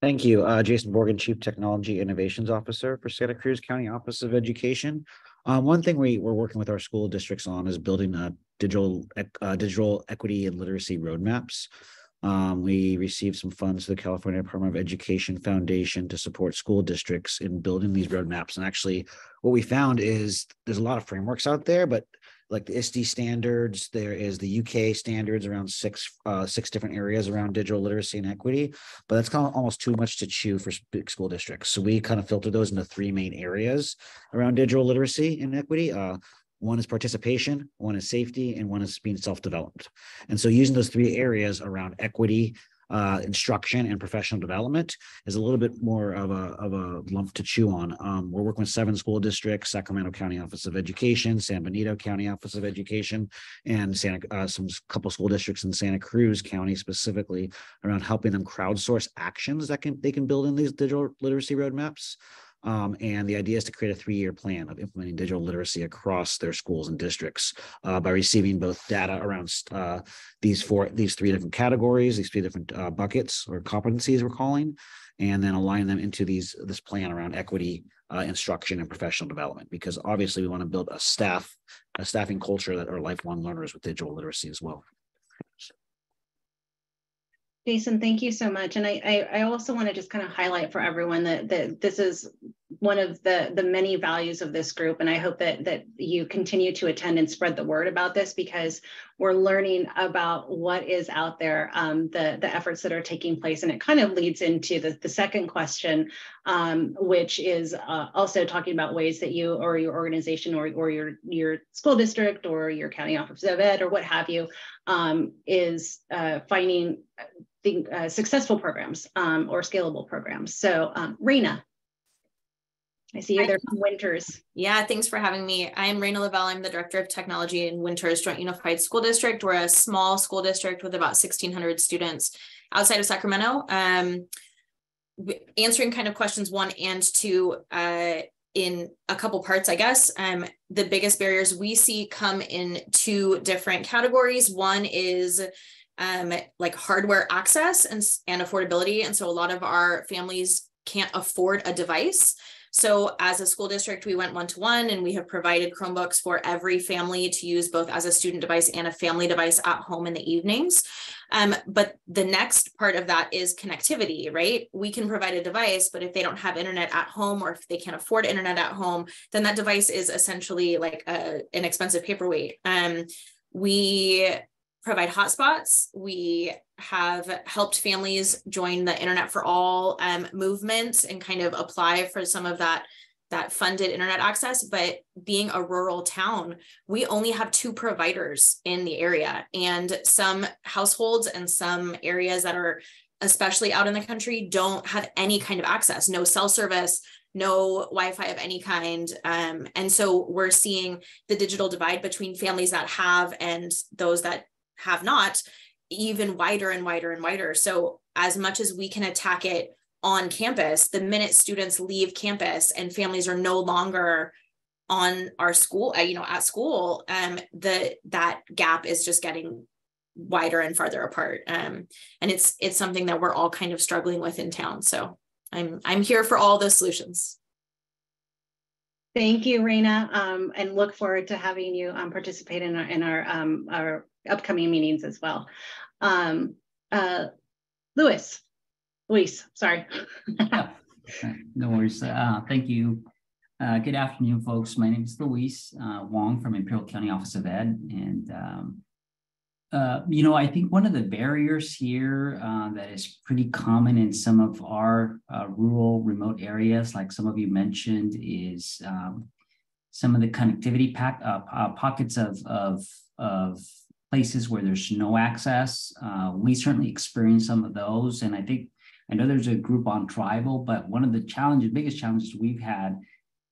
Thank you. Uh, Jason Borgen, Chief Technology Innovations Officer for Santa Cruz County Office of Education. Um, one thing we, we're working with our school districts on is building a digital, uh, digital equity and literacy roadmaps. Um, we received some funds to the California Department of Education Foundation to support school districts in building these roadmaps. And actually, what we found is there's a lot of frameworks out there, but like the ISTE standards, there is the UK standards around six uh, six different areas around digital literacy and equity, but that's kind of almost too much to chew for big school districts. So we kind of filter those into three main areas around digital literacy and equity. Uh, one is participation, one is safety, and one is being self-developed. And so using those three areas around equity, uh, instruction and professional development is a little bit more of a, of a lump to chew on. Um, we're working with seven school districts, Sacramento County Office of Education, San Benito County Office of Education, and Santa, uh, some couple school districts in Santa Cruz County specifically around helping them crowdsource actions that can they can build in these digital literacy roadmaps. Um, and the idea is to create a three-year plan of implementing digital literacy across their schools and districts uh, by receiving both data around uh, these four, these three different categories, these three different uh, buckets or competencies we're calling, and then align them into these this plan around equity, uh, instruction, and professional development. Because obviously, we want to build a staff, a staffing culture that are lifelong learners with digital literacy as well. Jason, thank you so much. And I, I, I also want to just kind of highlight for everyone that, that this is one of the, the many values of this group. And I hope that, that you continue to attend and spread the word about this because we're learning about what is out there, um, the, the efforts that are taking place. And it kind of leads into the, the second question, um, which is uh, also talking about ways that you or your organization or, or your, your school district or your county office of ed or what have you um, is uh, finding the, uh, successful programs um, or scalable programs. So, um, I see you there from Winters. Yeah, thanks for having me. I'm Raina Lavelle. I'm the Director of Technology in Winters Joint Unified School District. We're a small school district with about 1,600 students outside of Sacramento. Um, answering kind of questions one and two uh, in a couple parts, I guess. Um, the biggest barriers we see come in two different categories. One is um, like hardware access and, and affordability. And so a lot of our families can't afford a device. So as a school district, we went one-to-one -one and we have provided Chromebooks for every family to use both as a student device and a family device at home in the evenings. Um, but the next part of that is connectivity, right? We can provide a device, but if they don't have internet at home or if they can't afford internet at home, then that device is essentially like a, an expensive paperweight. Um, we provide hotspots. We have helped families join the Internet for All um, movement and kind of apply for some of that that funded internet access. But being a rural town we only have two providers in the area and some households and some areas that are especially out in the country don't have any kind of access no cell service no wi-fi of any kind. Um, and so we're seeing the digital divide between families that have and those that have not even wider and wider and wider. So as much as we can attack it on campus, the minute students leave campus and families are no longer on our school, uh, you know, at school, um, the that gap is just getting wider and farther apart. Um, and it's it's something that we're all kind of struggling with in town. So I'm I'm here for all those solutions. Thank you, Raina, um, and look forward to having you um, participate in our in our um, our upcoming meetings as well. Um, uh, Lewis, Luis, sorry. yeah, no worries. Uh, thank you. Uh, good afternoon, folks. My name is Luis uh, Wong from Imperial County Office of Ed. And, um, uh, you know, I think one of the barriers here uh, that is pretty common in some of our rural, remote areas, like some of you mentioned, is um, some of the connectivity pack, uh, pockets of, of, of places where there's no access. Uh, we certainly experience some of those. And I think, I know there's a group on tribal, but one of the challenges, biggest challenges we've had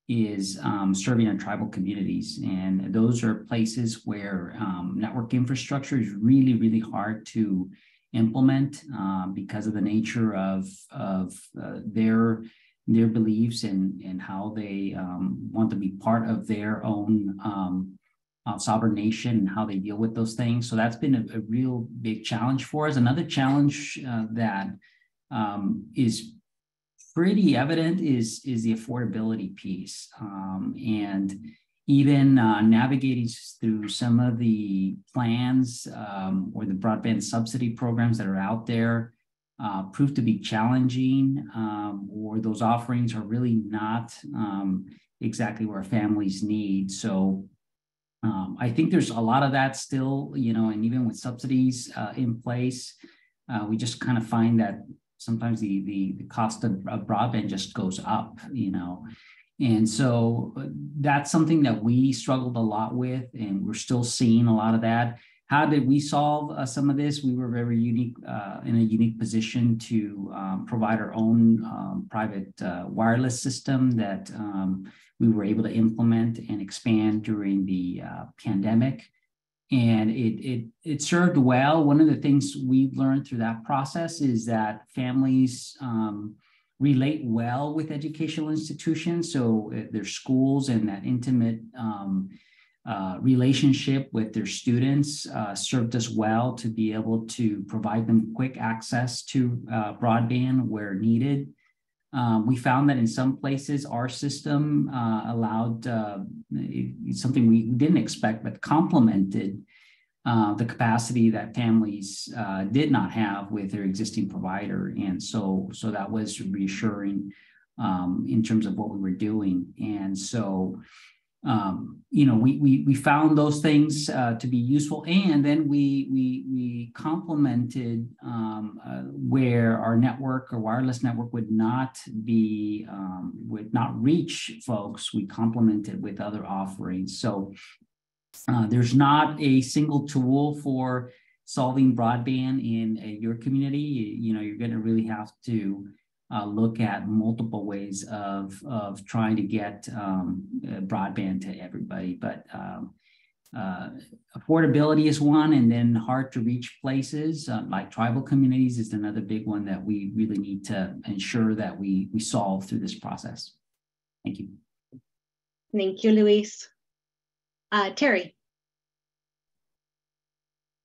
is um, serving our tribal communities. And those are places where um, network infrastructure is really, really hard to implement uh, because of the nature of, of uh, their their beliefs and, and how they um, want to be part of their own um, uh, sovereign nation and how they deal with those things. So that's been a, a real big challenge for us. Another challenge uh, that um, is pretty evident is is the affordability piece um, and even uh, navigating through some of the plans um, or the broadband subsidy programs that are out there uh, prove to be challenging um, or those offerings are really not um, exactly where families need so um, I think there's a lot of that still, you know, and even with subsidies uh, in place, uh, we just kind of find that sometimes the, the, the cost of, broadband just goes up, you know. And so uh, that's something that we struggled a lot with, and we're still seeing a lot of that. How did we solve uh, some of this? We were very unique uh, in a unique position to um, provide our own um, private uh, wireless system that um, we were able to implement and expand during the uh, pandemic. And it, it, it served well. One of the things we've learned through that process is that families um, relate well with educational institutions. So uh, their schools and that intimate um, uh, relationship with their students uh, served us well to be able to provide them quick access to uh, broadband where needed. Um, we found that in some places our system uh, allowed uh, something we didn't expect, but complemented uh, the capacity that families uh, did not have with their existing provider, and so so that was reassuring um, in terms of what we were doing. And so um, you know, we, we, we found those things uh, to be useful, and then we we we complemented um, uh, where our network or wireless network would not be um, would not reach folks. We complemented with other offerings. So uh, there's not a single tool for solving broadband in your community. You, you know, you're going to really have to uh, look at multiple ways of, of trying to get um, broadband to everybody. But um, uh, affordability is one, and then hard to reach places uh, like tribal communities is another big one that we really need to ensure that we, we solve through this process. Thank you. Thank you, Luis. Uh, Terry.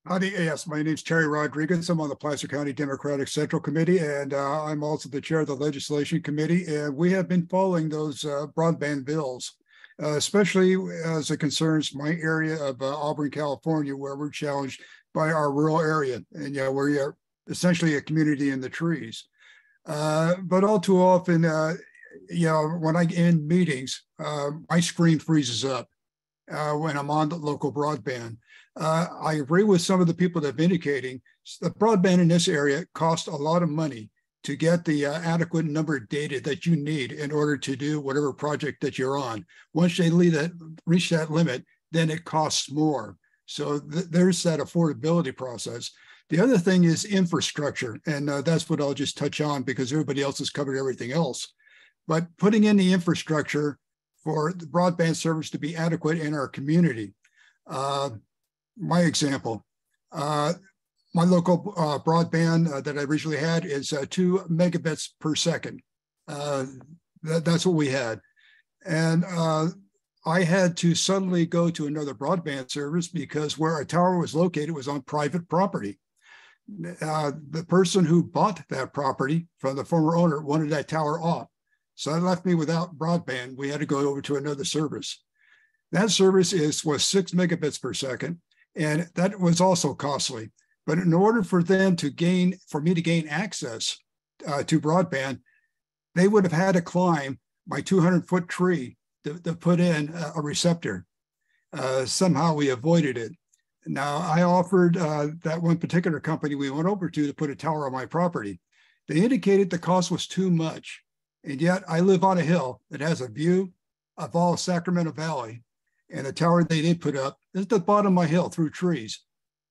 Howdy, yes, my name is Terry Rodriguez. I'm on the Placer County Democratic Central Committee, and uh, I'm also the chair of the Legislation Committee. And we have been following those uh, broadband bills, uh, especially as it concerns my area of uh, Auburn, California, where we're challenged by our rural area, and yeah, you know, we're essentially a community in the trees. Uh, but all too often, uh, you know, when I end meetings, my screen freezes up when I'm on the local broadband uh, I agree with some of the people that have indicating the broadband in this area costs a lot of money to get the uh, adequate number of data that you need in order to do whatever project that you're on. Once they leave that, reach that limit, then it costs more. So th there's that affordability process. The other thing is infrastructure, and uh, that's what I'll just touch on because everybody else has covered everything else. But putting in the infrastructure for the broadband service to be adequate in our community. Uh, my example. Uh, my local uh, broadband uh, that I originally had is uh, two megabits per second. Uh, that, that's what we had. And uh, I had to suddenly go to another broadband service because where our tower was located was on private property. the person who bought that property from the former owner wanted that tower off. So that left me without broadband. We had to go over to another service. That service is was six megabits per second and that was also costly. But in order for them to gain, for me to gain access uh, to broadband, they would have had to climb my 200 foot tree to, to put in a, receptor. Uh, somehow we avoided it. Now I offered uh, that one particular company we went over to to put a tower on my property. They indicated the cost was too much. And yet I live on a hill that has a view of all Sacramento Valley and the tower they did put up is at the bottom of my hill through trees,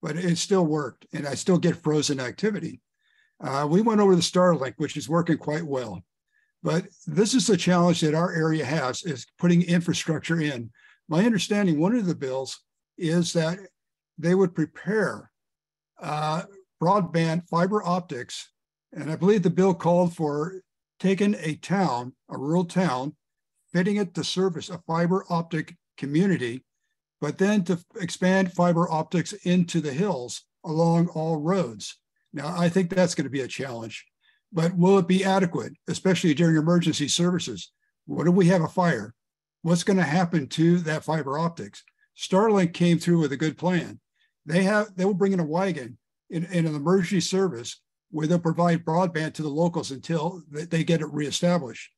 but it still worked and I still get frozen activity. Uh, we went over the Starlink, which is working quite well. But this is the challenge that our area has is putting infrastructure in. My understanding, one of the bills is that they would prepare uh, broadband fiber optics. And I believe the bill called for taking a town, a rural town, fitting it to service a fiber optic community, but then to expand fiber optics into the hills along all roads. Now, I think that's going to be a challenge, but will it be adequate, especially during emergency services? What if we have a fire? What's going to happen to that fiber optics? Starlink came through with a good plan. They have they will bring in a wagon in, in an emergency service where they'll provide broadband to the locals until they get it reestablished.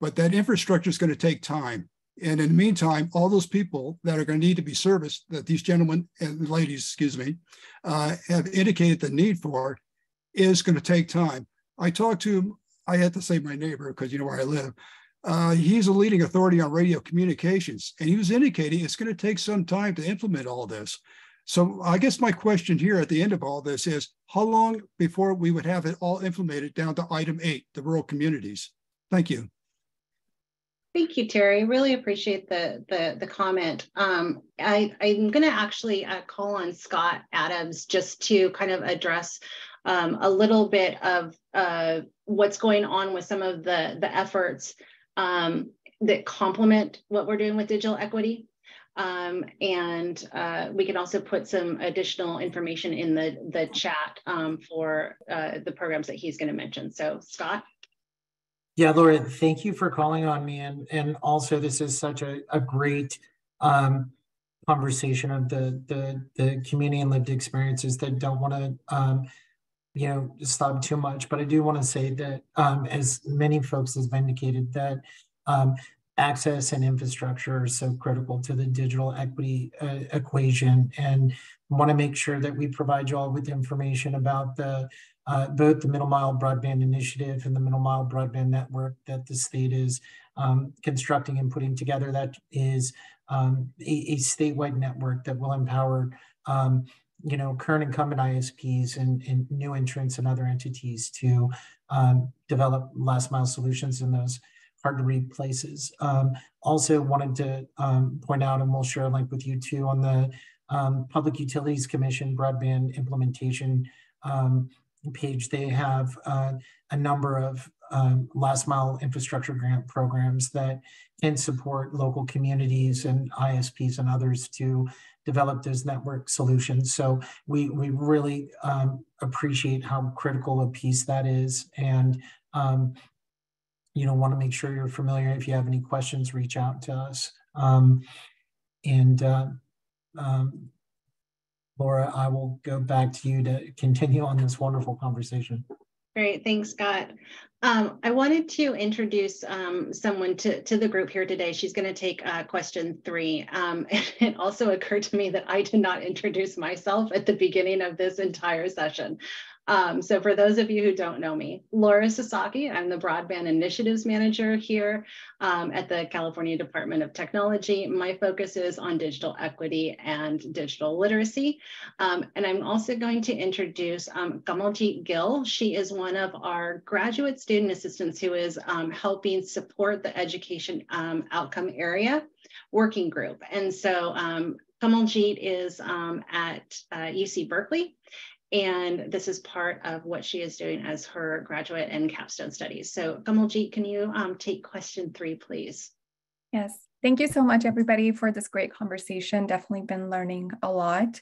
But that infrastructure is going to take time. And in the meantime, all those people that are going to need to be serviced, that these gentlemen and ladies, excuse me, uh, have indicated the need for, is going to take time. I talked to, I had to say my neighbor because you know where I live. Uh, he's a leading authority on radio communications, and he was indicating it's going to take some time to implement all this. So I guess my question here at the end of all this is, how long before we would have it all implemented down to item eight, the rural communities? Thank you. Thank you, Terry. Really appreciate the the, the comment. Um, I, I'm going to actually uh, call on Scott Adams just to kind of address um, a little bit of uh, what's going on with some of the, the efforts um, that complement what we're doing with digital equity. Um, and uh, we can also put some additional information in the, the chat um, for uh, the programs that he's going to mention. So Scott? Yeah, Laura, thank you for calling on me. And, and also, this is such a, a great um, conversation of the, the, the community and lived experiences that don't want to, um, you know, stop too much. But I do want to say that, um, as many folks have indicated, that um, access and infrastructure are so critical to the digital equity uh, equation and want to make sure that we provide you all with information about the uh, both the Middle Mile Broadband Initiative and the Middle Mile Broadband Network that the state is um, constructing and putting together. That is um, a, a, statewide network that will empower um, you know, current incumbent ISPs and, and, new entrants and other entities to um, develop last mile solutions in those hard to read places. Um, also wanted to um, point out, and we'll share a link with you too, on the Public Utilities Commission broadband implementation um, page, they have uh, a number of um, last mile infrastructure grant programs that can support local communities and ISPs and others to develop those network solutions. So we, we really um, appreciate how critical a piece that is. And, um, you know, want to make sure you're familiar. If you have any questions, reach out to us. Um, and uh, um, Laura, I will go back to you to continue on this wonderful conversation. Great, thanks, Scott. Um, I wanted to introduce um, someone to, to the group here today. She's going to take uh, question three. Um, it also occurred to me that I did not introduce myself at the beginning of this entire session. Um, so for those of you who don't know me, Laura Sasaki, I'm the Broadband Initiatives Manager here um, at the California Department of Technology. My focus is on digital equity and digital literacy. Um, and I'm also going to introduce um, Kamaljeet Gill. She is one of our graduate student assistants who is um, helping support the education um, outcome area working group. And so um, Kamaljeet is um, at uh, UC Berkeley and this is part of what she is doing as her graduate and capstone studies. So Kamaljeet, can you um, take question three, please? Yes, thank you so much everybody for this great conversation. Definitely been learning a lot.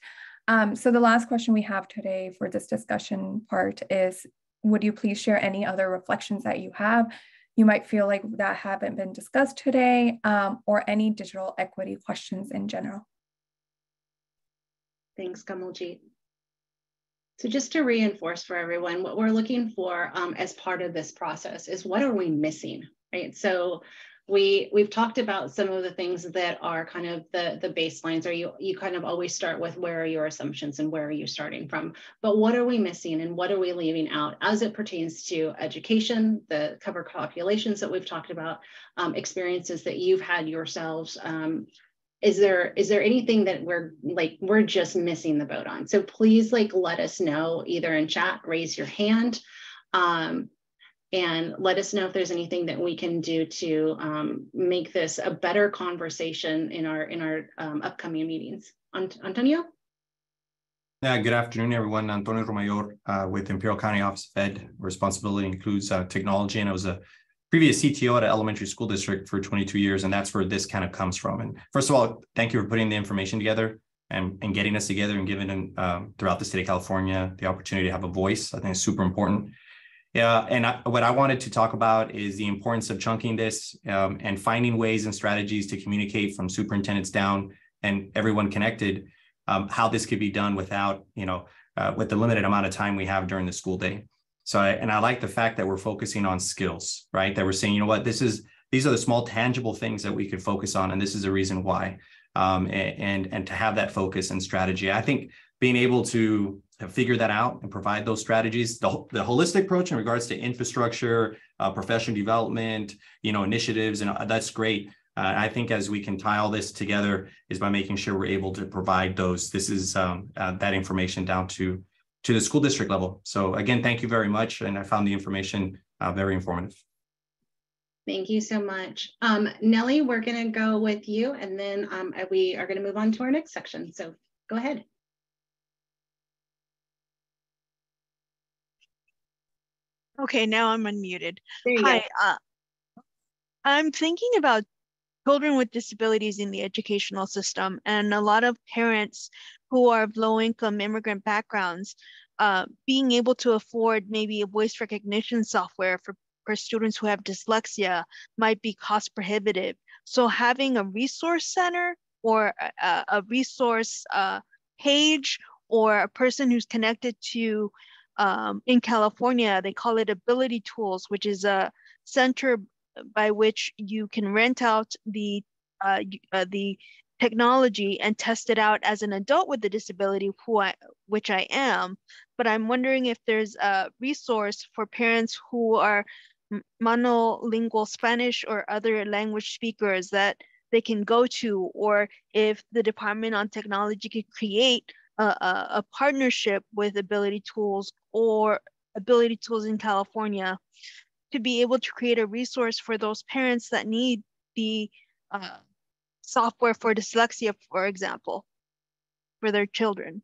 Um, so the last question we have today for this discussion part is, would you please share any other reflections that you have you might feel like that haven't been discussed today um, or any digital equity questions in general? Thanks, Kamaljeet. So just to reinforce for everyone, what we're looking for um, as part of this process is what are we missing, right? So we we've talked about some of the things that are kind of the the baselines or you you kind of always start with where are your assumptions and where are you starting from but what are we missing and what are we leaving out as it pertains to education the cover populations that we've talked about um, experiences that you've had yourselves um, is there is there anything that we're like we're just missing the boat on so please like let us know either in chat raise your hand um, and let us know if there's anything that we can do to um, make this a better conversation in our in our um, upcoming meetings Ant antonio yeah, good afternoon, everyone. Antonio Romayor uh, with Imperial County Office of Ed. Responsibility includes uh, technology, and I was a previous CTO at an elementary school district for 22 years, and that's where this kind of comes from. And first of all, thank you for putting the information together and, and getting us together and giving um, throughout the state of California the opportunity to have a voice. I think it's super important. Yeah, and I, what I wanted to talk about is the importance of chunking this um, and finding ways and strategies to communicate from superintendents down and everyone connected um, how this could be done without, you know, uh, with the limited amount of time we have during the school day. So, I, and I like the fact that we're focusing on skills, right? That we're saying, you know what, this is these are the small tangible things that we could focus on, and this is the reason why. Um, and and to have that focus and strategy, I think being able to figure that out and provide those strategies, the, the holistic approach in regards to infrastructure, uh, professional development, you know, initiatives, and uh, that's great. Uh, I think as we can tie all this together is by making sure we're able to provide those. This is um, uh, that information down to to the school district level. So again, thank you very much. And I found the information uh, very informative. Thank you so much. Um, Nellie, we're going to go with you and then um, we are going to move on to our next section. So go ahead. Okay, now I'm unmuted. Hi, uh, I'm thinking about children with disabilities in the educational system and a lot of parents who are of low income immigrant backgrounds, uh, being able to afford maybe a voice recognition software for, for students who have dyslexia might be cost prohibitive. So having a resource center or a, a resource uh, page or a person who's connected to, um, in California, they call it Ability Tools, which is a center by which you can rent out the uh, uh, the technology and test it out as an adult with a disability, who I, which I am. But I'm wondering if there's a resource for parents who are monolingual Spanish or other language speakers that they can go to, or if the Department on Technology could create a, a, a partnership with Ability Tools or Ability Tools in California to be able to create a resource for those parents that need the uh, software for dyslexia, for example, for their children.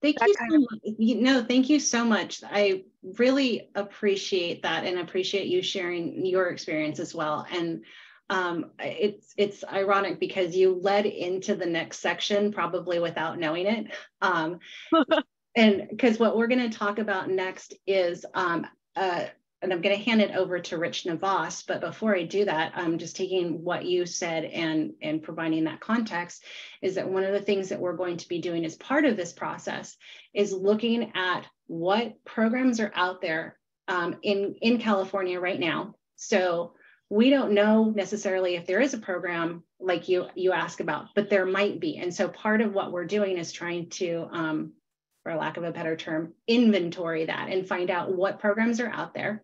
Thank that you so much. You know, thank you so much. I really appreciate that and appreciate you sharing your experience as well. And um, it's it's ironic because you led into the next section probably without knowing it. Um, and because what we're going to talk about next is um, uh, and I'm going to hand it over to Rich Navas. But before I do that, I'm just taking what you said and, and providing that context is that one of the things that we're going to be doing as part of this process is looking at what programs are out there um, in, in California right now. So we don't know necessarily if there is a program like you, you ask about, but there might be. And so part of what we're doing is trying to um, for lack of a better term, inventory that and find out what programs are out there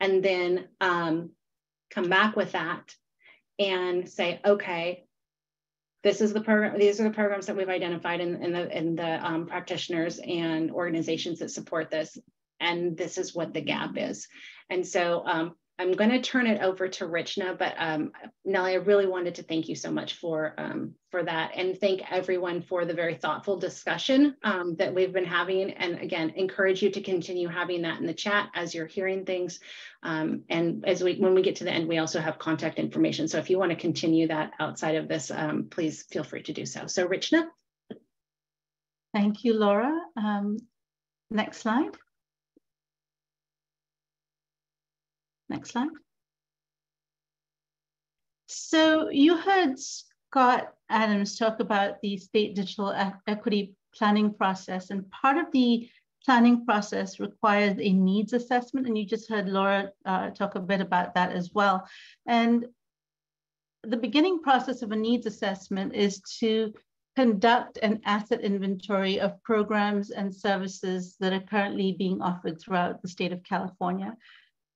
and then um, come back with that and say, okay, this is the program, these are the programs that we've identified in, in the, in the um, practitioners and organizations that support this. And this is what the gap is. And so um, I'm going to turn it over to Richna, but um, Nellie, I really wanted to thank you so much for um, for that, and thank everyone for the very thoughtful discussion um, that we've been having. And again, encourage you to continue having that in the chat as you're hearing things. Um, and as we when we get to the end, we also have contact information. So if you want to continue that outside of this, um, please feel free to do so. So Richna. Thank you, Laura. Um, next slide. Next slide. So you heard Scott Adams talk about the state digital equity planning process and part of the planning process requires a needs assessment and you just heard Laura uh, talk a bit about that as well. And the beginning process of a needs assessment is to conduct an asset inventory of programs and services that are currently being offered throughout the state of California.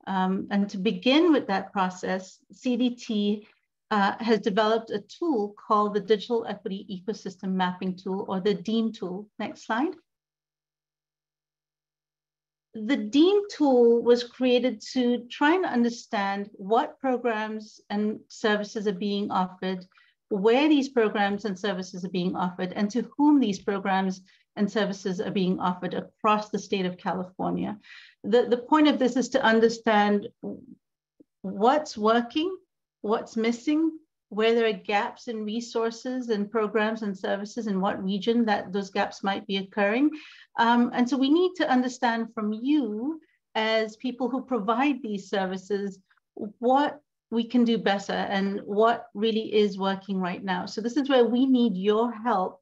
Um, and to begin with that process, CDT uh, has developed a tool called the Digital Equity Ecosystem Mapping Tool or the DEEM tool. Next slide. The DEEM tool was created to try and understand what programs and services are being offered, where these programs and services are being offered, and to whom these programs and services are being offered across the state of California the, the point of this is to understand what's working, what's missing, where there are gaps in resources and programs and services in what region that those gaps might be occurring. Um, and so we need to understand from you as people who provide these services, what we can do better and what really is working right now. So this is where we need your help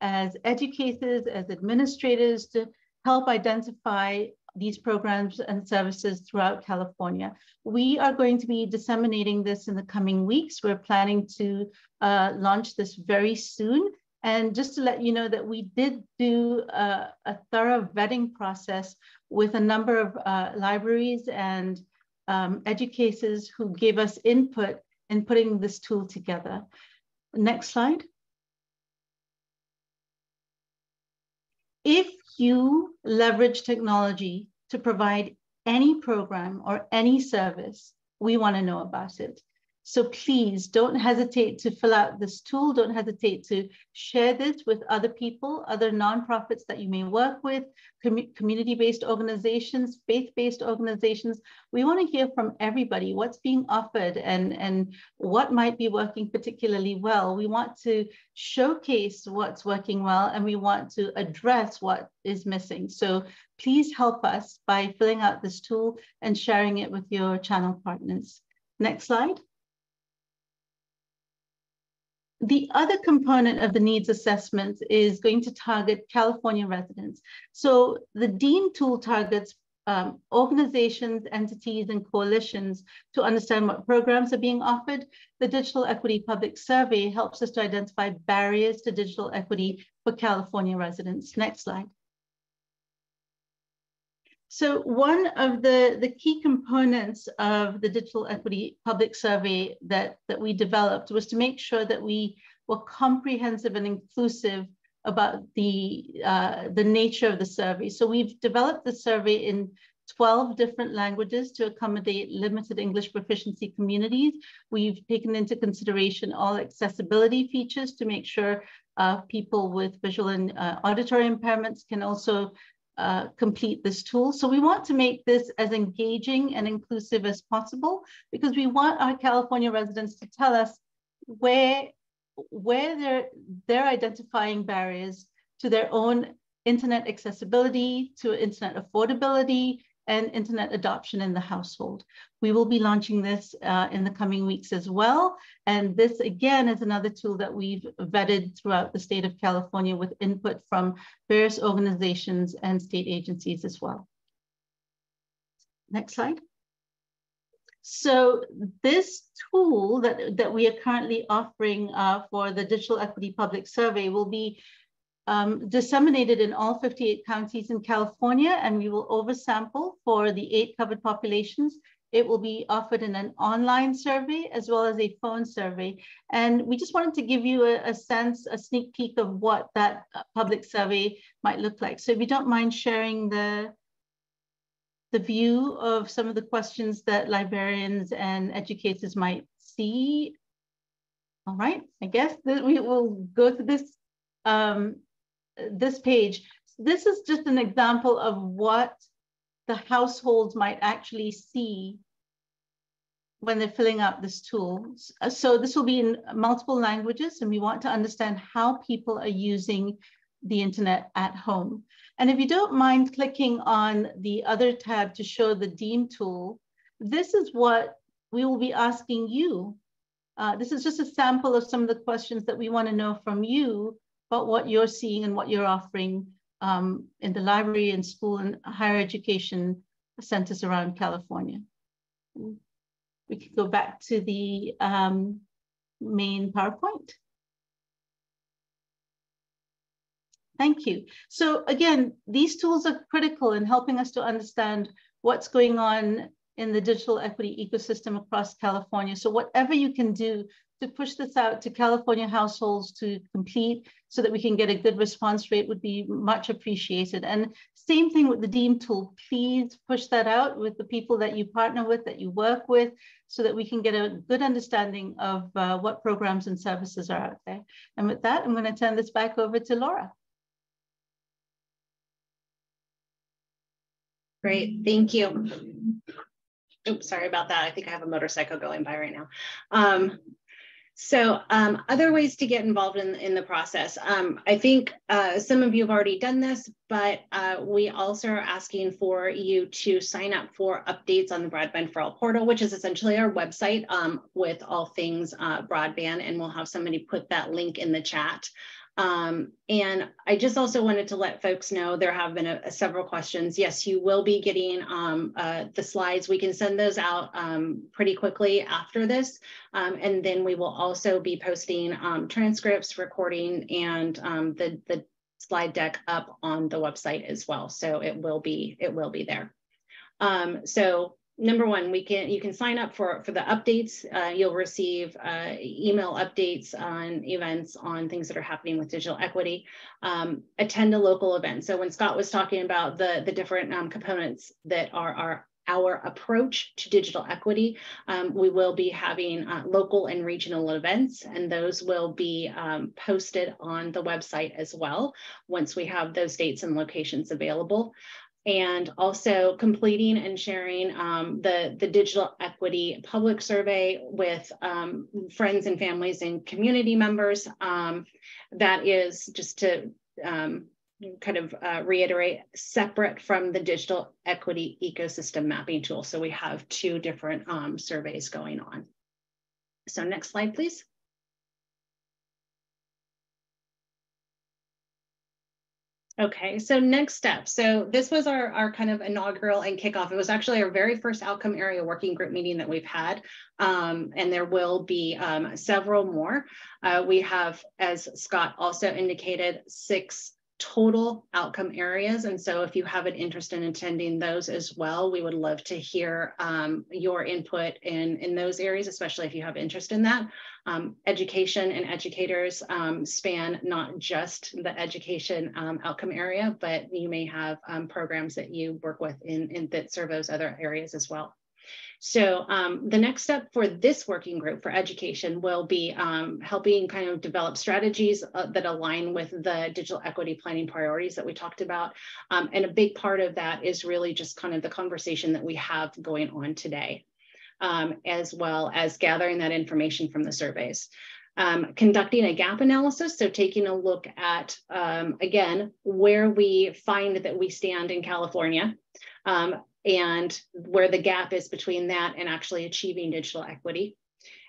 as educators, as administrators to help identify these programs and services throughout California. We are going to be disseminating this in the coming weeks. We're planning to uh, launch this very soon. And just to let you know that we did do a, a thorough vetting process with a number of uh, libraries and um, educators who gave us input in putting this tool together. Next slide. If you leverage technology to provide any program or any service, we want to know about it. So please don't hesitate to fill out this tool. Don't hesitate to share this with other people, other nonprofits that you may work with, com community-based organizations, faith-based organizations. We want to hear from everybody what's being offered and, and what might be working particularly well. We want to showcase what's working well and we want to address what is missing. So please help us by filling out this tool and sharing it with your channel partners. Next slide. The other component of the needs assessment is going to target California residents. So the DEEM tool targets um, organizations, entities, and coalitions to understand what programs are being offered. The Digital Equity Public Survey helps us to identify barriers to digital equity for California residents. Next slide. So one of the, the key components of the Digital Equity Public Survey that, that we developed was to make sure that we were comprehensive and inclusive about the, uh, the nature of the survey. So we've developed the survey in 12 different languages to accommodate limited English proficiency communities. We've taken into consideration all accessibility features to make sure uh, people with visual and uh, auditory impairments can also uh, complete this tool. So we want to make this as engaging and inclusive as possible because we want our California residents to tell us where, where they're, they're identifying barriers to their own internet accessibility, to internet affordability, and internet adoption in the household. We will be launching this uh, in the coming weeks as well. And this again is another tool that we've vetted throughout the state of California with input from various organizations and state agencies as well. Next slide. So this tool that, that we are currently offering uh, for the Digital Equity Public Survey will be um, disseminated in all 58 counties in California, and we will oversample for the eight covered populations. It will be offered in an online survey as well as a phone survey. And we just wanted to give you a, a sense, a sneak peek of what that uh, public survey might look like. So if you don't mind sharing the, the view of some of the questions that librarians and educators might see. All right, I guess that we will go to this um, this page, this is just an example of what the households might actually see when they're filling out this tool. So this will be in multiple languages and we want to understand how people are using the internet at home. And if you don't mind clicking on the other tab to show the DEEM tool, this is what we will be asking you. Uh, this is just a sample of some of the questions that we want to know from you about what you're seeing and what you're offering um, in the library and school and higher education centers around California. We can go back to the um, main PowerPoint. Thank you. So again, these tools are critical in helping us to understand what's going on in the digital equity ecosystem across California. So whatever you can do to push this out to California households to complete so that we can get a good response rate would be much appreciated. And same thing with the DEEM tool, please push that out with the people that you partner with, that you work with, so that we can get a good understanding of uh, what programs and services are out there. And with that, I'm gonna turn this back over to Laura. Great, thank you. Oops, sorry about that. I think I have a motorcycle going by right now. Um, so um, other ways to get involved in, in the process. Um, I think uh, some of you have already done this, but uh, we also are asking for you to sign up for updates on the Broadband for All portal, which is essentially our website um, with all things uh, broadband, and we'll have somebody put that link in the chat. Um, and I just also wanted to let folks know there have been a, a several questions. Yes, you will be getting um, uh, the slides. We can send those out um, pretty quickly after this. Um, and then we will also be posting um, transcripts, recording, and um, the, the slide deck up on the website as well. So it will be, it will be there. so number one, we can you can sign up for for the updates. Uh, you'll receive uh, email updates on events on things that are happening with digital equity. Um, attend a local event. So when Scott was talking about the the different um, components that are our our approach to digital equity, um, we will be having uh, local and regional events, and those will be um, posted on the website as well once we have those dates and locations available and also completing and sharing um, the, the digital equity public survey with um, friends and families and community members. Um, that is just to um, kind of uh, reiterate, separate from the digital equity ecosystem mapping tool. So we have two different um, surveys going on. So next slide, please. Okay, so next step. So this was our, our kind of inaugural and kickoff. It was actually our very first outcome area working group meeting that we've had. Um, and there will be um, several more. Uh, we have, as Scott also indicated, six total outcome areas. And so if you have an interest in attending those as well, we would love to hear um, your input in, in those areas, especially if you have interest in that. Um, education and educators um, span not just the education um, outcome area, but you may have um, programs that you work with in, in that serve those other areas as well. So um, the next step for this working group for education will be um, helping kind of develop strategies uh, that align with the digital equity planning priorities that we talked about. Um, and a big part of that is really just kind of the conversation that we have going on today, um, as well as gathering that information from the surveys. Um, conducting a gap analysis, so taking a look at, um, again, where we find that we stand in California, um, and where the gap is between that and actually achieving digital equity.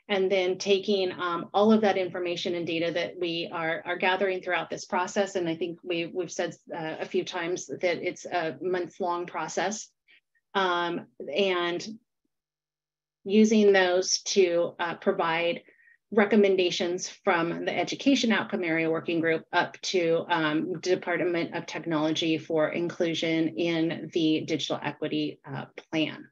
And then taking um, all of that information and data that we are, are gathering throughout this process. And I think we, we've said uh, a few times that it's a month long process. Um, and using those to uh, provide recommendations from the education outcome area working group up to um, Department of Technology for inclusion in the digital equity uh, plan.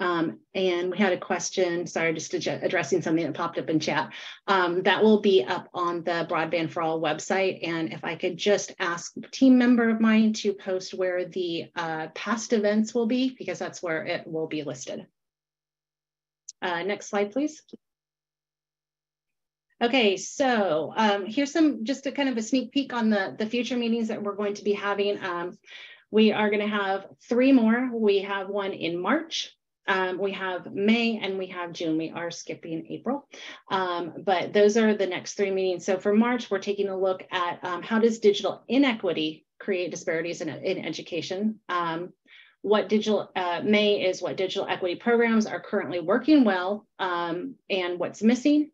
Um, and we had a question, sorry, just addressing something that popped up in chat. Um, that will be up on the Broadband for All website. And if I could just ask a team member of mine to post where the uh, past events will be, because that's where it will be listed. Uh, next slide, please. Okay, so um, here's some just a kind of a sneak peek on the, the future meetings that we're going to be having. Um, we are going to have three more. We have one in March, um, we have May and we have June. We are skipping April, um, but those are the next three meetings. So for March, we're taking a look at um, how does digital inequity create disparities in, in education. Um, what digital uh, May is what digital equity programs are currently working well um, and what's missing.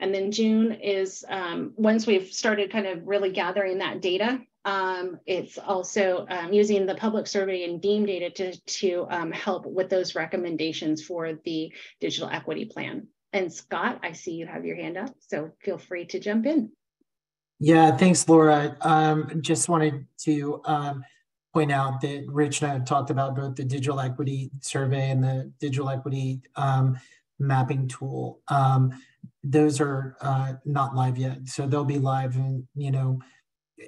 And then June is um, once we've started kind of really gathering that data, um, it's also um, using the public survey and DEEM data to, to um, help with those recommendations for the digital equity plan. And Scott, I see you have your hand up, so feel free to jump in. Yeah, thanks, Laura. Um, just wanted to um, point out that Rich and I have talked about both the digital equity survey and the digital equity mapping tool. Those are uh, not live yet, so they'll be live and, you know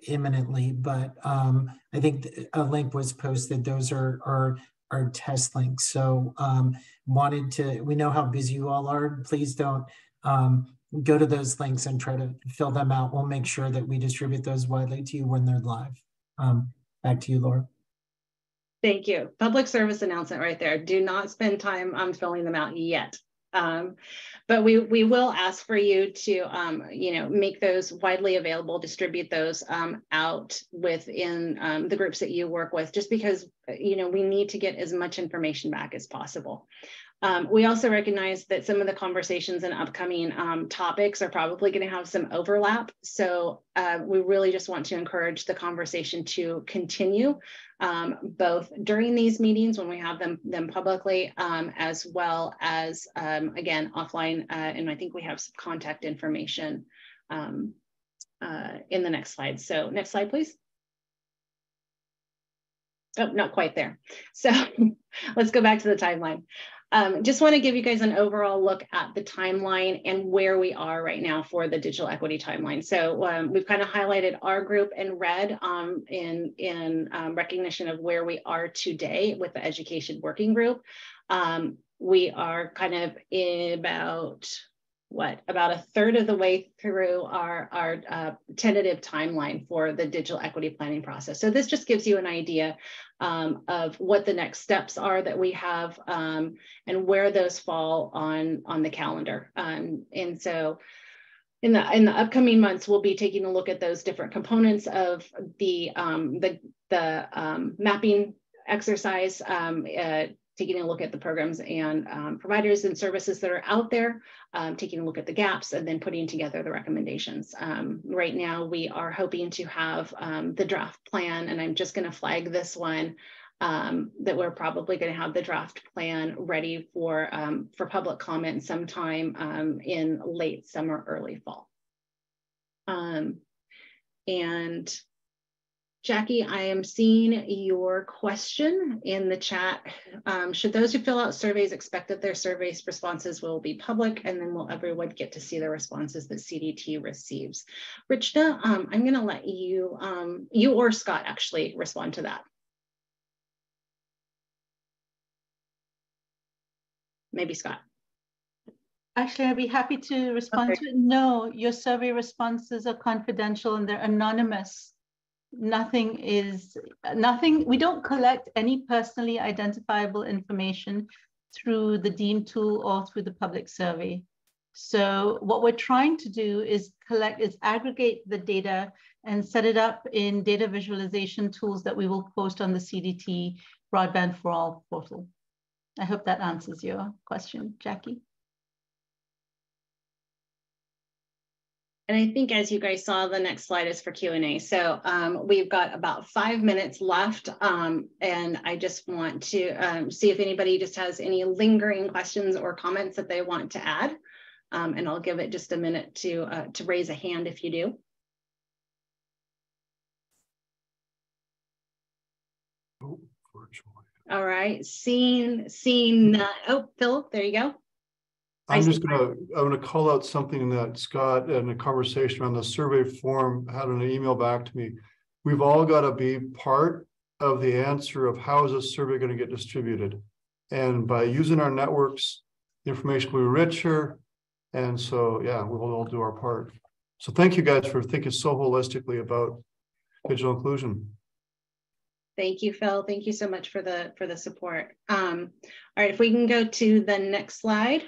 imminently. But um, I think a link was posted. Those are are are test links. So um, wanted to. We know how busy you all are. Please don't. Um, go to those links and try to fill them out. We'll make sure that we distribute those widely to you when they're live. Um, back to you, Laura. Thank you. Public service announcement right there. Do not spend time on filling them out yet. Um, but we we will ask for you to um, you know make those widely available, distribute those um, out within um, the groups that you work with, just because you know we need to get as much information back as possible. Um, we also recognize that some of the conversations and upcoming um, topics are probably going to have some overlap. So uh, we really just want to encourage the conversation to continue um, both during these meetings when we have them, them publicly, um, as well as, um, again, offline. Uh, and I think we have some contact information um, uh, in the next slide. So next slide, please. Oh, not quite there. So let's go back to the timeline. Um, just want to give you guys an overall look at the timeline and where we are right now for the digital equity timeline. So um, we've kind of highlighted our group in red um, in, in um, recognition of where we are today with the education working group. Um, we are kind of about what about a third of the way through our, our uh, tentative timeline for the digital equity planning process. So this just gives you an idea um, of what the next steps are that we have um, and where those fall on, on the calendar. Um, and so in the in the upcoming months, we'll be taking a look at those different components of the um, the the um, mapping exercise, um, uh, taking a look at the programs and um, providers and services that are out there, um, taking a look at the gaps, and then putting together the recommendations. Um, right now, we are hoping to have um, the draft plan, and I'm just going to flag this one, um, that we're probably going to have the draft plan ready for, um, for public comment sometime in late summer, early fall. and Jackie, I am seeing your question in the chat. Um, should those who fill out surveys expect that their surveys responses will be public and then will everyone get to see the responses that CDT receives? Richna, um, I'm gonna let you, um, you or Scott actually respond to that. maybe Scott. Actually, I'd be happy to respond okay. to it. No, your survey responses are confidential and they're anonymous. Nothing is, nothing, we don't collect any personally identifiable information through the DEEM tool or through the public survey. So what we're trying to do is collect, is aggregate the data and set it up in data visualization tools that we will post on the CDT Broadband for All portal. I hope that answers your question, Jackie. And I think as you guys saw, the next slide is for Q&A. So um, we've got about five minutes left. Um, and I just want to um, see if anybody just has any lingering questions or comments that they want to add. Um, and I'll give it just a minute to, uh, to raise a hand if you do. Oh, All right, seeing, seeing, uh, oh, Phil, there you go. I'm just gonna, I'm gonna call out something that Scott in a conversation on the survey form had an email back to me. We've all got to be part of the answer of how is this survey going to get distributed? And by using our networks, the information will be richer. And so, yeah, we'll all do our part. So thank you guys for thinking so holistically about digital inclusion. Thank you, Phil. Thank you so much for the for the support. Um, all right, if we can go to the next slide.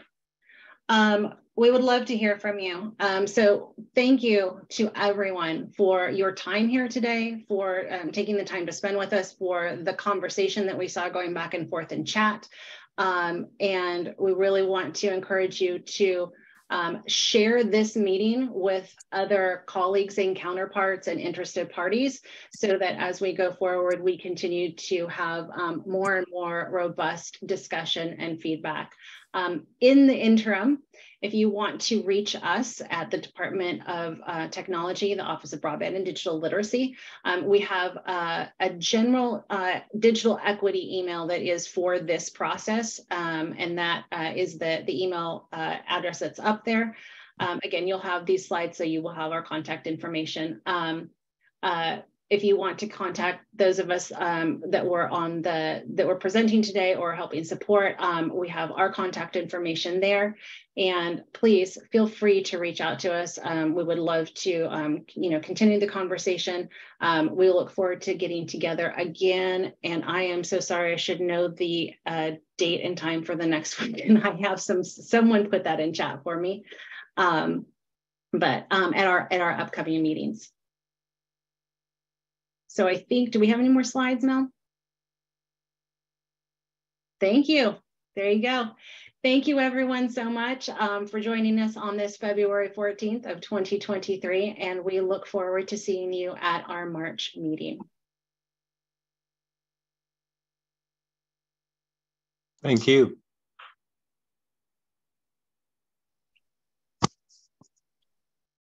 Um, we would love to hear from you. Um, so thank you to everyone for your time here today, for um, taking the time to spend with us, for the conversation that we saw going back and forth in chat. Um, and we really want to encourage you to um, share this meeting with other colleagues and counterparts and interested parties so that as we go forward, we continue to have um, more and more robust discussion and feedback. Um, in the interim, if you want to reach us at the Department of uh, Technology, the Office of Broadband and Digital Literacy, um, we have uh, a general uh, digital equity email that is for this process, um, and that uh, is the, the email uh, address that's up there. Um, again, you'll have these slides, so you will have our contact information. Um, uh, if you want to contact those of us um, that were on the that were presenting today or helping support, um, we have our contact information there. And please feel free to reach out to us. Um, we would love to, um, you know, continue the conversation. Um, we look forward to getting together again. And I am so sorry. I should know the uh, date and time for the next one. And I have some someone put that in chat for me. Um, but at our at our upcoming meetings. So I think, do we have any more slides, Mel? Thank you. There you go. Thank you everyone so much um, for joining us on this February 14th of 2023, and we look forward to seeing you at our March meeting. Thank you.